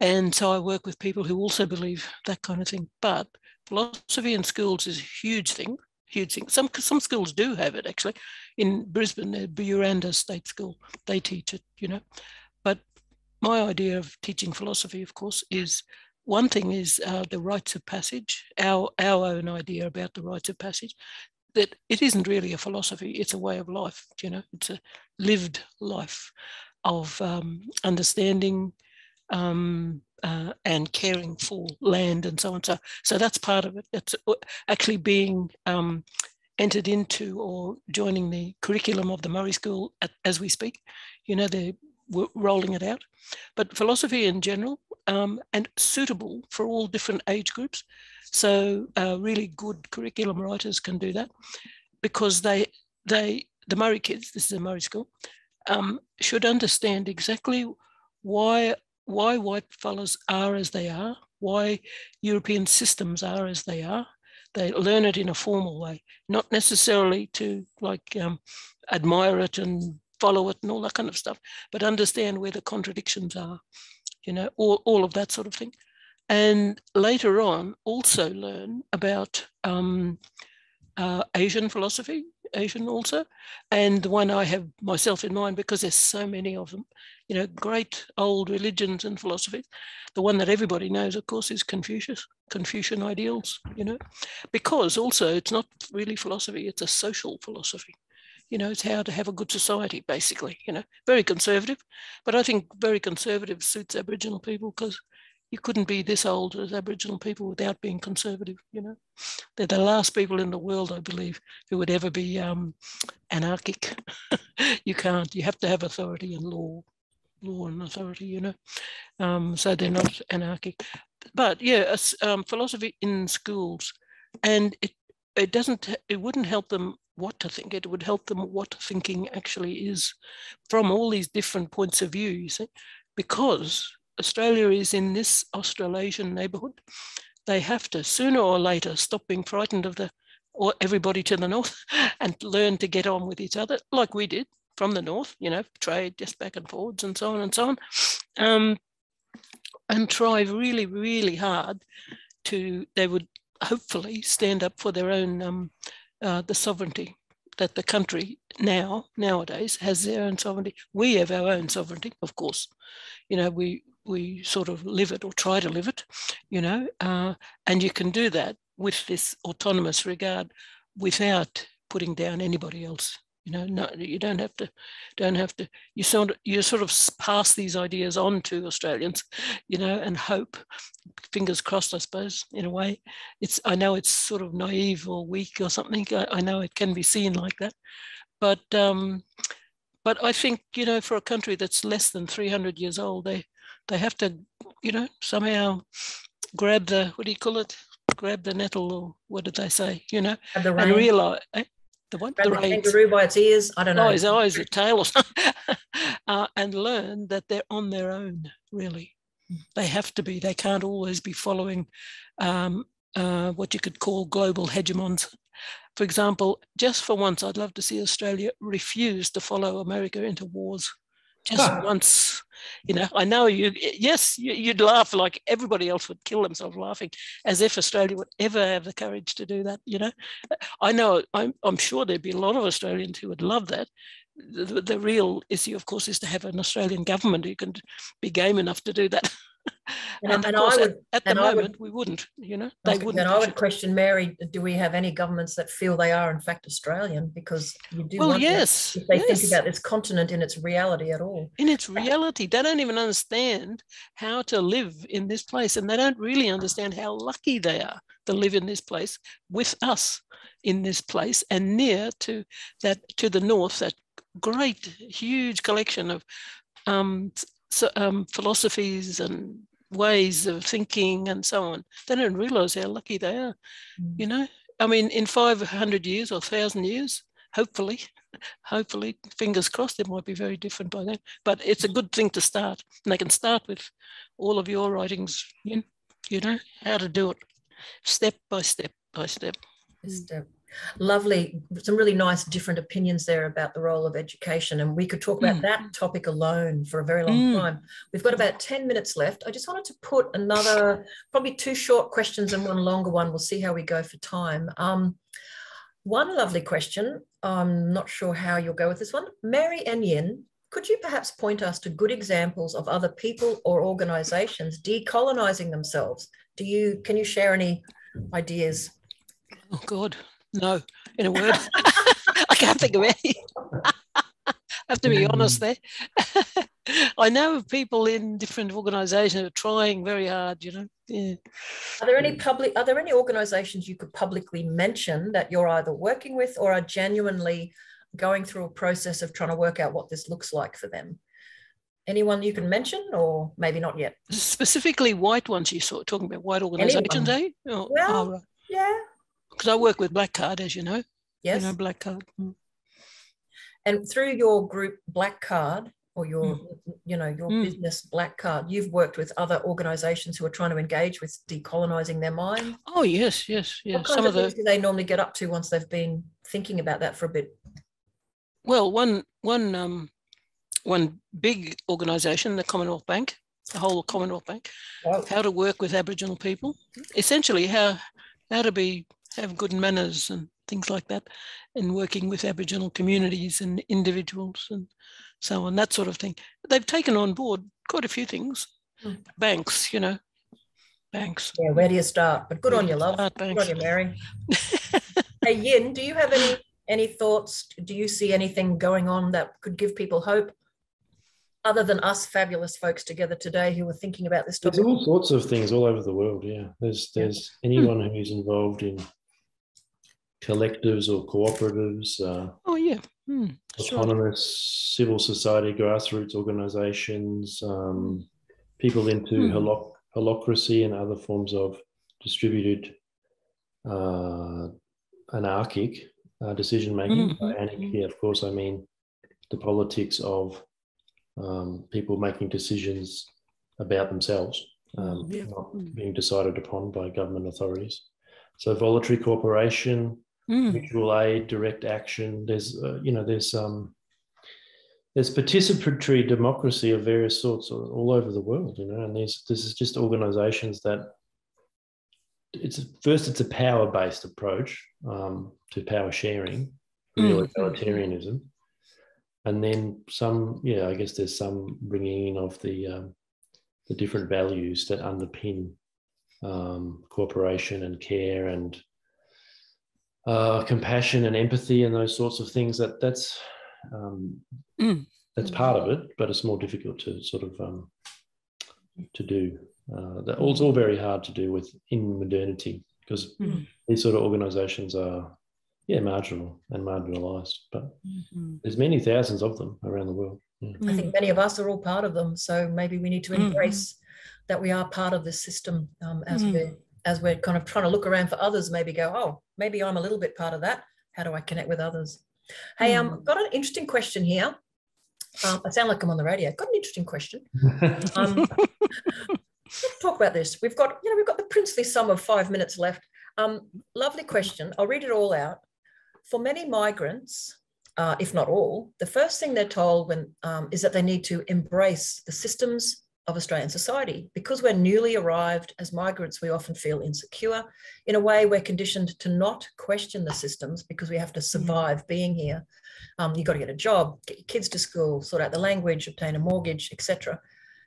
and so I work with people who also believe that kind of thing. But philosophy in schools is a huge thing, huge thing. Some some schools do have it actually. In Brisbane, the Buranda State School, they teach it, you know. But my idea of teaching philosophy, of course, is one thing is uh, the rites of passage, our, our own idea about the rites of passage, that it isn't really a philosophy, it's a way of life, you know, it's a lived life of um, understanding um, uh, and caring for land and so on. So, so that's part of it. It's actually being um, entered into or joining the curriculum of the Murri School at, as we speak. You know, they're rolling it out. But philosophy in general, um, and suitable for all different age groups. So uh, really good curriculum writers can do that because they they the Murri kids, this is a Murri school, um, should understand exactly why why white fellas are as they are, why European systems are as they are. They learn it in a formal way, not necessarily to like um, admire it and follow it and all that kind of stuff, but understand where the contradictions are you know, all, all of that sort of thing. And later on, also learn about um, uh, Asian philosophy, Asian also, and the one I have myself in mind because there's so many of them, you know, great old religions and philosophies. The one that everybody knows, of course, is Confucius, Confucian ideals, you know, because also it's not really philosophy, it's a social philosophy you know, it's how to have a good society, basically, you know, very conservative. But I think very conservative suits Aboriginal people because you couldn't be this old as Aboriginal people without being conservative, you know. They're the last people in the world, I believe, who would ever be um, anarchic. you can't, you have to have authority and law, law and authority, you know. Um, so they're not anarchic. But yeah, um, philosophy in schools, and it, it doesn't, it wouldn't help them what to think. It would help them what thinking actually is from all these different points of view, you see, because Australia is in this Australasian neighbourhood. They have to sooner or later stop being frightened of the or everybody to the north and learn to get on with each other, like we did from the north, you know, trade just back and forwards and so on and so on. Um, and try really, really hard to, they would hopefully stand up for their own um, uh, the sovereignty that the country now nowadays has their own sovereignty. We have our own sovereignty, of course. You know, we we sort of live it or try to live it. You know, uh, and you can do that with this autonomous regard without putting down anybody else. You know, no, you don't have to, don't have to. You sort of, you sort of pass these ideas on to Australians, you know, and hope. Fingers crossed, I suppose, in a way. It's. I know it's sort of naive or weak or something. I, I know it can be seen like that, but um, but I think you know, for a country that's less than 300 years old, they they have to, you know, somehow grab the what do you call it? Grab the nettle, or what did they say? You know, And the and realize. Eh? The grab The the kangaroo by its ears. I don't know. Oh, his eyes, a tail or something, uh, and learn that they're on their own, really. They have to be. They can't always be following um, uh, what you could call global hegemons. For example, just for once, I'd love to see Australia refuse to follow America into wars. Just Huh. once, you know. I know you. Yes, you, you'd laugh like everybody else would kill themselves laughing, as if Australia would ever have the courage to do that. You know, I know. I'm. I'm sure there'd be a lot of Australians who would love that. The, the- the real issue, of course, is to have an Australian government who can be game enough to do that. And, and, and course, I at- would, at, the and I would- moment, we wouldn't. You know, they wouldn't. and I would question, Mary, do we have any governments that feel they are in fact Australian? Because you do Well, yes, if they yes. think about this continent in its reality at all. in its reality. They don't even understand how to live in this place, and they don't really understand how lucky they are to live in this place with us in this place and near to that to the north, that great huge collection of um, so, um, philosophies and ways of thinking and so on. They don't realize how lucky they are. Mm. You know, I mean, in 500 years or 1,000 years, hopefully, hopefully, fingers crossed, it might be very different by then. But it's a good thing to start. And they can start with all of your writings, you, you know, how to do it step by step by step. Uh, lovely, some really nice different opinions there about the role of education. And we could talk about Mm. that topic alone for a very long Mm. time. We've got about 10 minutes left. I just wanted to put another, probably two short questions and one longer one. We'll see how we go for time. Um, one lovely question. I'm not sure how you'll go with this one. Mary and Yin, could you perhaps point us to good examples of other people or organizations decolonizing themselves? Do you, can you share any ideas? Oh, God, no, in a word. I can't think of any. I have to be honest there. I know of people in different organizations who are trying very hard, you know. Yeah. Are there any public, are there any organizations you could publicly mention that you're either working with or are genuinely going through a process of trying to work out what this looks like for them? Anyone you can mention or maybe not yet? Specifically white ones you saw talking about white organizations, eh? Oh, Well, right. Yeah. Because I work with Black Card, as you know. Yes. You know, Black Card. Mm. and through your group Black Card or your, you know, your Mm. business Black Card, you've worked with other organizations who are trying to engage with decolonizing their mind. Oh, yes, yes, yes. What Some of of things the, do they normally get up to once they've been thinking about that for a bit? well, one, one, um, one big organization, the Commonwealth Bank, the whole Commonwealth Bank, Wow. how to work with Aboriginal people, essentially how how to be have good manners and things like that, and working with Aboriginal communities and individuals and so on, that sort of thing. They've taken on board quite a few things. Hmm. Banks, you know, banks. Yeah, where do you start? But good Where on do you, you love. start, Good on you, Mary. hey, Yin, do you have any any thoughts? Do you see anything going on that could give people hope? Other than us fabulous folks together today who are thinking about this topic? There's all sorts of things all over the world. Yeah, there's Yeah. there's anyone who's involved in collectives or cooperatives, uh, Oh yeah. Hmm, autonomous civil society, grassroots organisations, um, people into Hmm. holoc- holacracy and other forms of distributed uh, anarchic uh, decision making. By Mhm, anarchy, of course, I mean the politics of um, people making decisions about themselves, um, Yeah. not Mm. being decided upon by government authorities. So voluntary cooperation, Hmm, mutual aid, direct action. There's, uh, you know, there's um, there's participatory democracy of various sorts all, all over the world, you know, and there's this is just organisations that it's first it's a power based approach um, to power sharing, real Mm. egalitarianism, and then some, yeah, I guess there's some bringing in of the um, the different values that underpin um, cooperation and care and uh, compassion and empathy and those sorts of things. That that's um, Mm. that's part of it, but it's more difficult to sort of um, to do. Uh, that all, it's all very hard to do with in modernity because Mm. these sort of organisations are yeah marginal and marginalised, but Mm. there's many thousands of them around the world. Yeah. I think many of us are all part of them. So maybe we need to Mhm. embrace that we are part of this system um, as Mm. we're as we're kind of trying to look around for others. Maybe go, oh, maybe I'm a little bit part of that. How do I connect with others? Hey, um, got an interesting question here. Um, I sound like I'm on the radio. Got an interesting question. Um, let's talk about this. We've got, you know, we've got the princely sum of five minutes left. Um, lovely question. I'll read it all out. For many migrants, uh, if not all, the first thing they're told when um, is that they need to embrace the systems of Australian society. Because we're newly arrived as migrants, we often feel insecure. In a way, we're conditioned to not question the systems because we have to survive being here. Um, you've got to get a job, get your kids to school, sort out the language, obtain a mortgage, etc.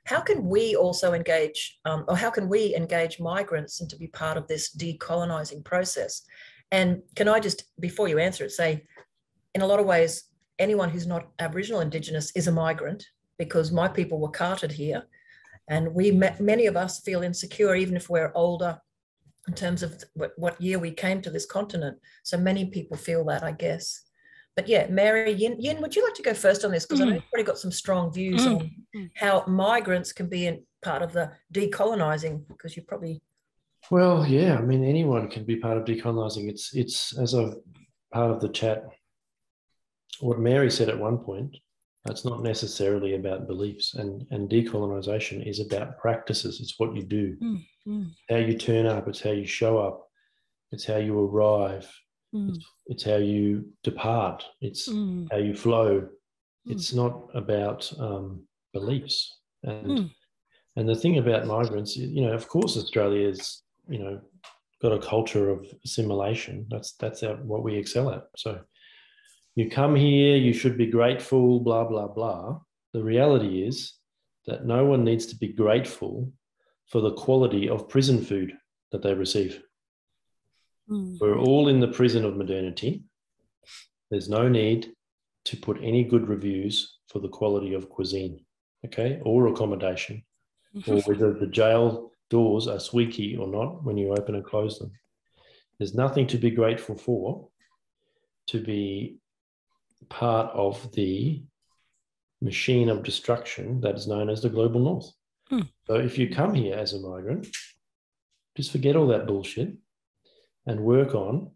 How can we also engage, um, or how can we engage migrants and to be part of this decolonizing process? And can I just, before you answer it, say, in a lot of ways, anyone who's not Aboriginal Indigenous is a migrant because my people were carted here. And we, many of us feel insecure, even if we're older in terms of what, what year we came to this continent. So many people feel that, I guess. But yeah, Mary, Yin, Yin would you like to go first on this? Because I know Mm. you've already got some strong views Mm, on how migrants can be in part of the decolonizing, because you probably, Well, yeah, I mean, anyone can be part of decolonising. It's it's as a part of the chat. What Mary said at one point, it's not necessarily about beliefs, and and decolonisation is about practices. It's what you do, Mm, mm, how you turn up, it's how you show up, it's how you arrive, mm, it's how you depart, it's mm, how you flow. Mm. It's not about um, beliefs. And Mm. and the thing about migrants, you know, of course, Australia is, you know, got a culture of assimilation. That's that's our, what we excel at. So you come here, you should be grateful, blah blah blah. The reality is that no one needs to be grateful for the quality of prison food that they receive. mm, We're all in the prison of modernity. There's no need to put any good reviews for the quality of cuisine, okay, or accommodation, or whether the jail doors are squeaky or not when you open and close them. There's nothing to be grateful for to be part of the machine of destruction that is known as the global north. Hmm. So if you come here as a migrant, just forget all that bullshit and work on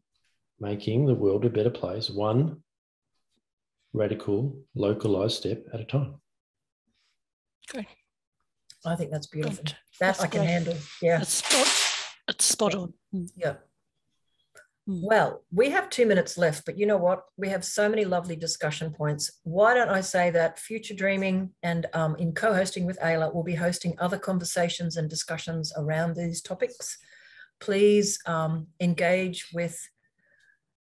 making the world a better place, one radical, localized step at a time. Okay, I think that's beautiful. good. That That's I can great. handle. Yeah. That's spot. That's spot on. Yeah. Mm. Well, we have two minutes left, but you know what? We have so many lovely discussion points. Why don't I say that Future Dreaming and um, in co hosting with AELA, we'll be hosting other conversations and discussions around these topics. Please um, engage with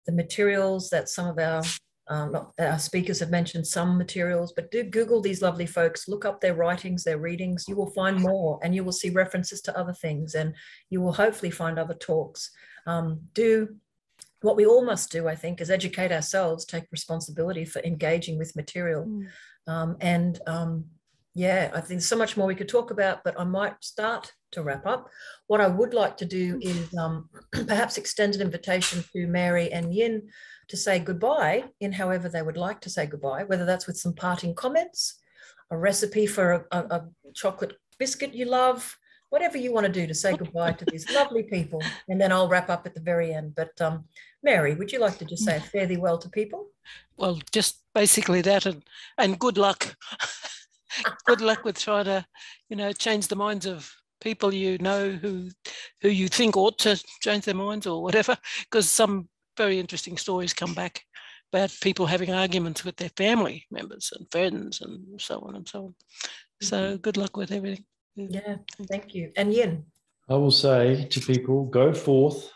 the materials that some of our um, not- our speakers have mentioned some materials, but do Google these lovely folks, look up their writings, their readings. You will find more and you will see references to other things and you will hopefully find other talks. Um, do what we all must do, I think, is educate ourselves, take responsibility for engaging with material. mm, Um, and um, yeah, I think so much more we could talk about, but I might start to wrap up. What I would like to do is um, perhaps extend an invitation to Mary and Yin to say goodbye in however they would like to say goodbye, whether that's with some parting comments, a recipe for a, a, a chocolate biscuit you love, whatever you want to do to say goodbye to these lovely people. And then I'll wrap up at the very end. But um, Mary, would you like to just say a fare thee well to people? Well, just basically that, and and good luck. good luck with trying to, you know, change the minds of people you know who who you think ought to change their minds or whatever. Because some very interesting stories come back about people having arguments with their family members and friends and so on and so on. So good luck with everything. Yeah, thank you. And Yin. I will say to people go forth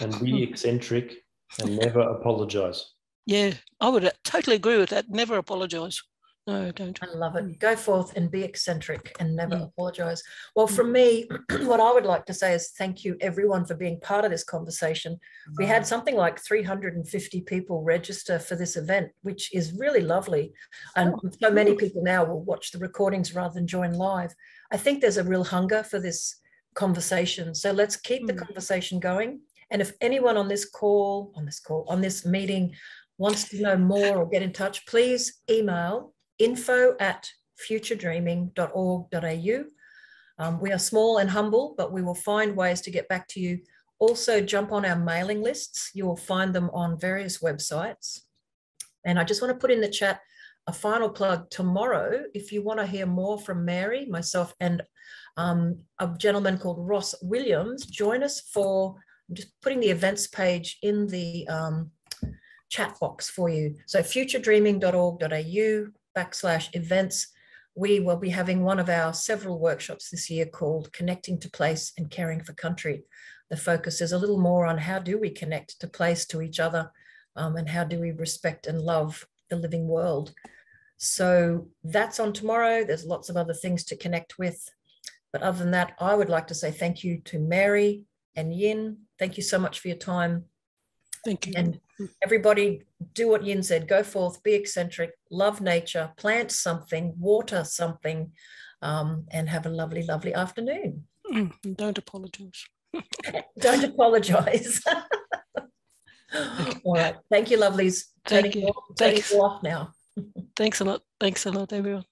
and be eccentric and never apologize. Yeah, I would uh, totally agree with that. Never apologise. No, don't. I love it. Mm. Go forth and be eccentric and never Mm. apologize. Well, Mm. from me, what I would like to say is thank you, everyone, for being part of this conversation. We had something like 350 people register for this event, which is really lovely. And so many people now will watch the recordings rather than join live. I think there's a real hunger for this conversation. So let's keep the Mm. conversation going. And if anyone on this call, on this call, on this meeting wants to know more or get in touch, please email info at futuredreaming.org.au. Um, we are small and humble, but we will find ways to get back to you. Also, jump on our mailing lists. You will find them on various websites. And I just want to put in the chat a final plug tomorrow. If you want to hear more from Mary, myself, and um, a gentleman called Ross Williams, join us for I'm just putting the events page in the um, chat box for you. So futuredreaming.org.au backslash events. We will be having one of our several workshops this year called Connecting to Place and Caring for Country. The focus is a little more on how do we connect to place, to each other, um, and how do we respect and love the living world. So that's on tomorrow. There's lots of other things to connect with. But other than that, I would like to say thank you to Mary and Yin. Thank you so much for your time. Thank you. And everybody do what Yin said go forth, be eccentric, love nature, plant something, water something, um, and have a lovely, lovely afternoon. Mm, don't apologize. Don't apologize. All right. Thank you, lovelies. Thank Turning you. off- turning you off now. Thanks a lot. Thanks a lot, everyone.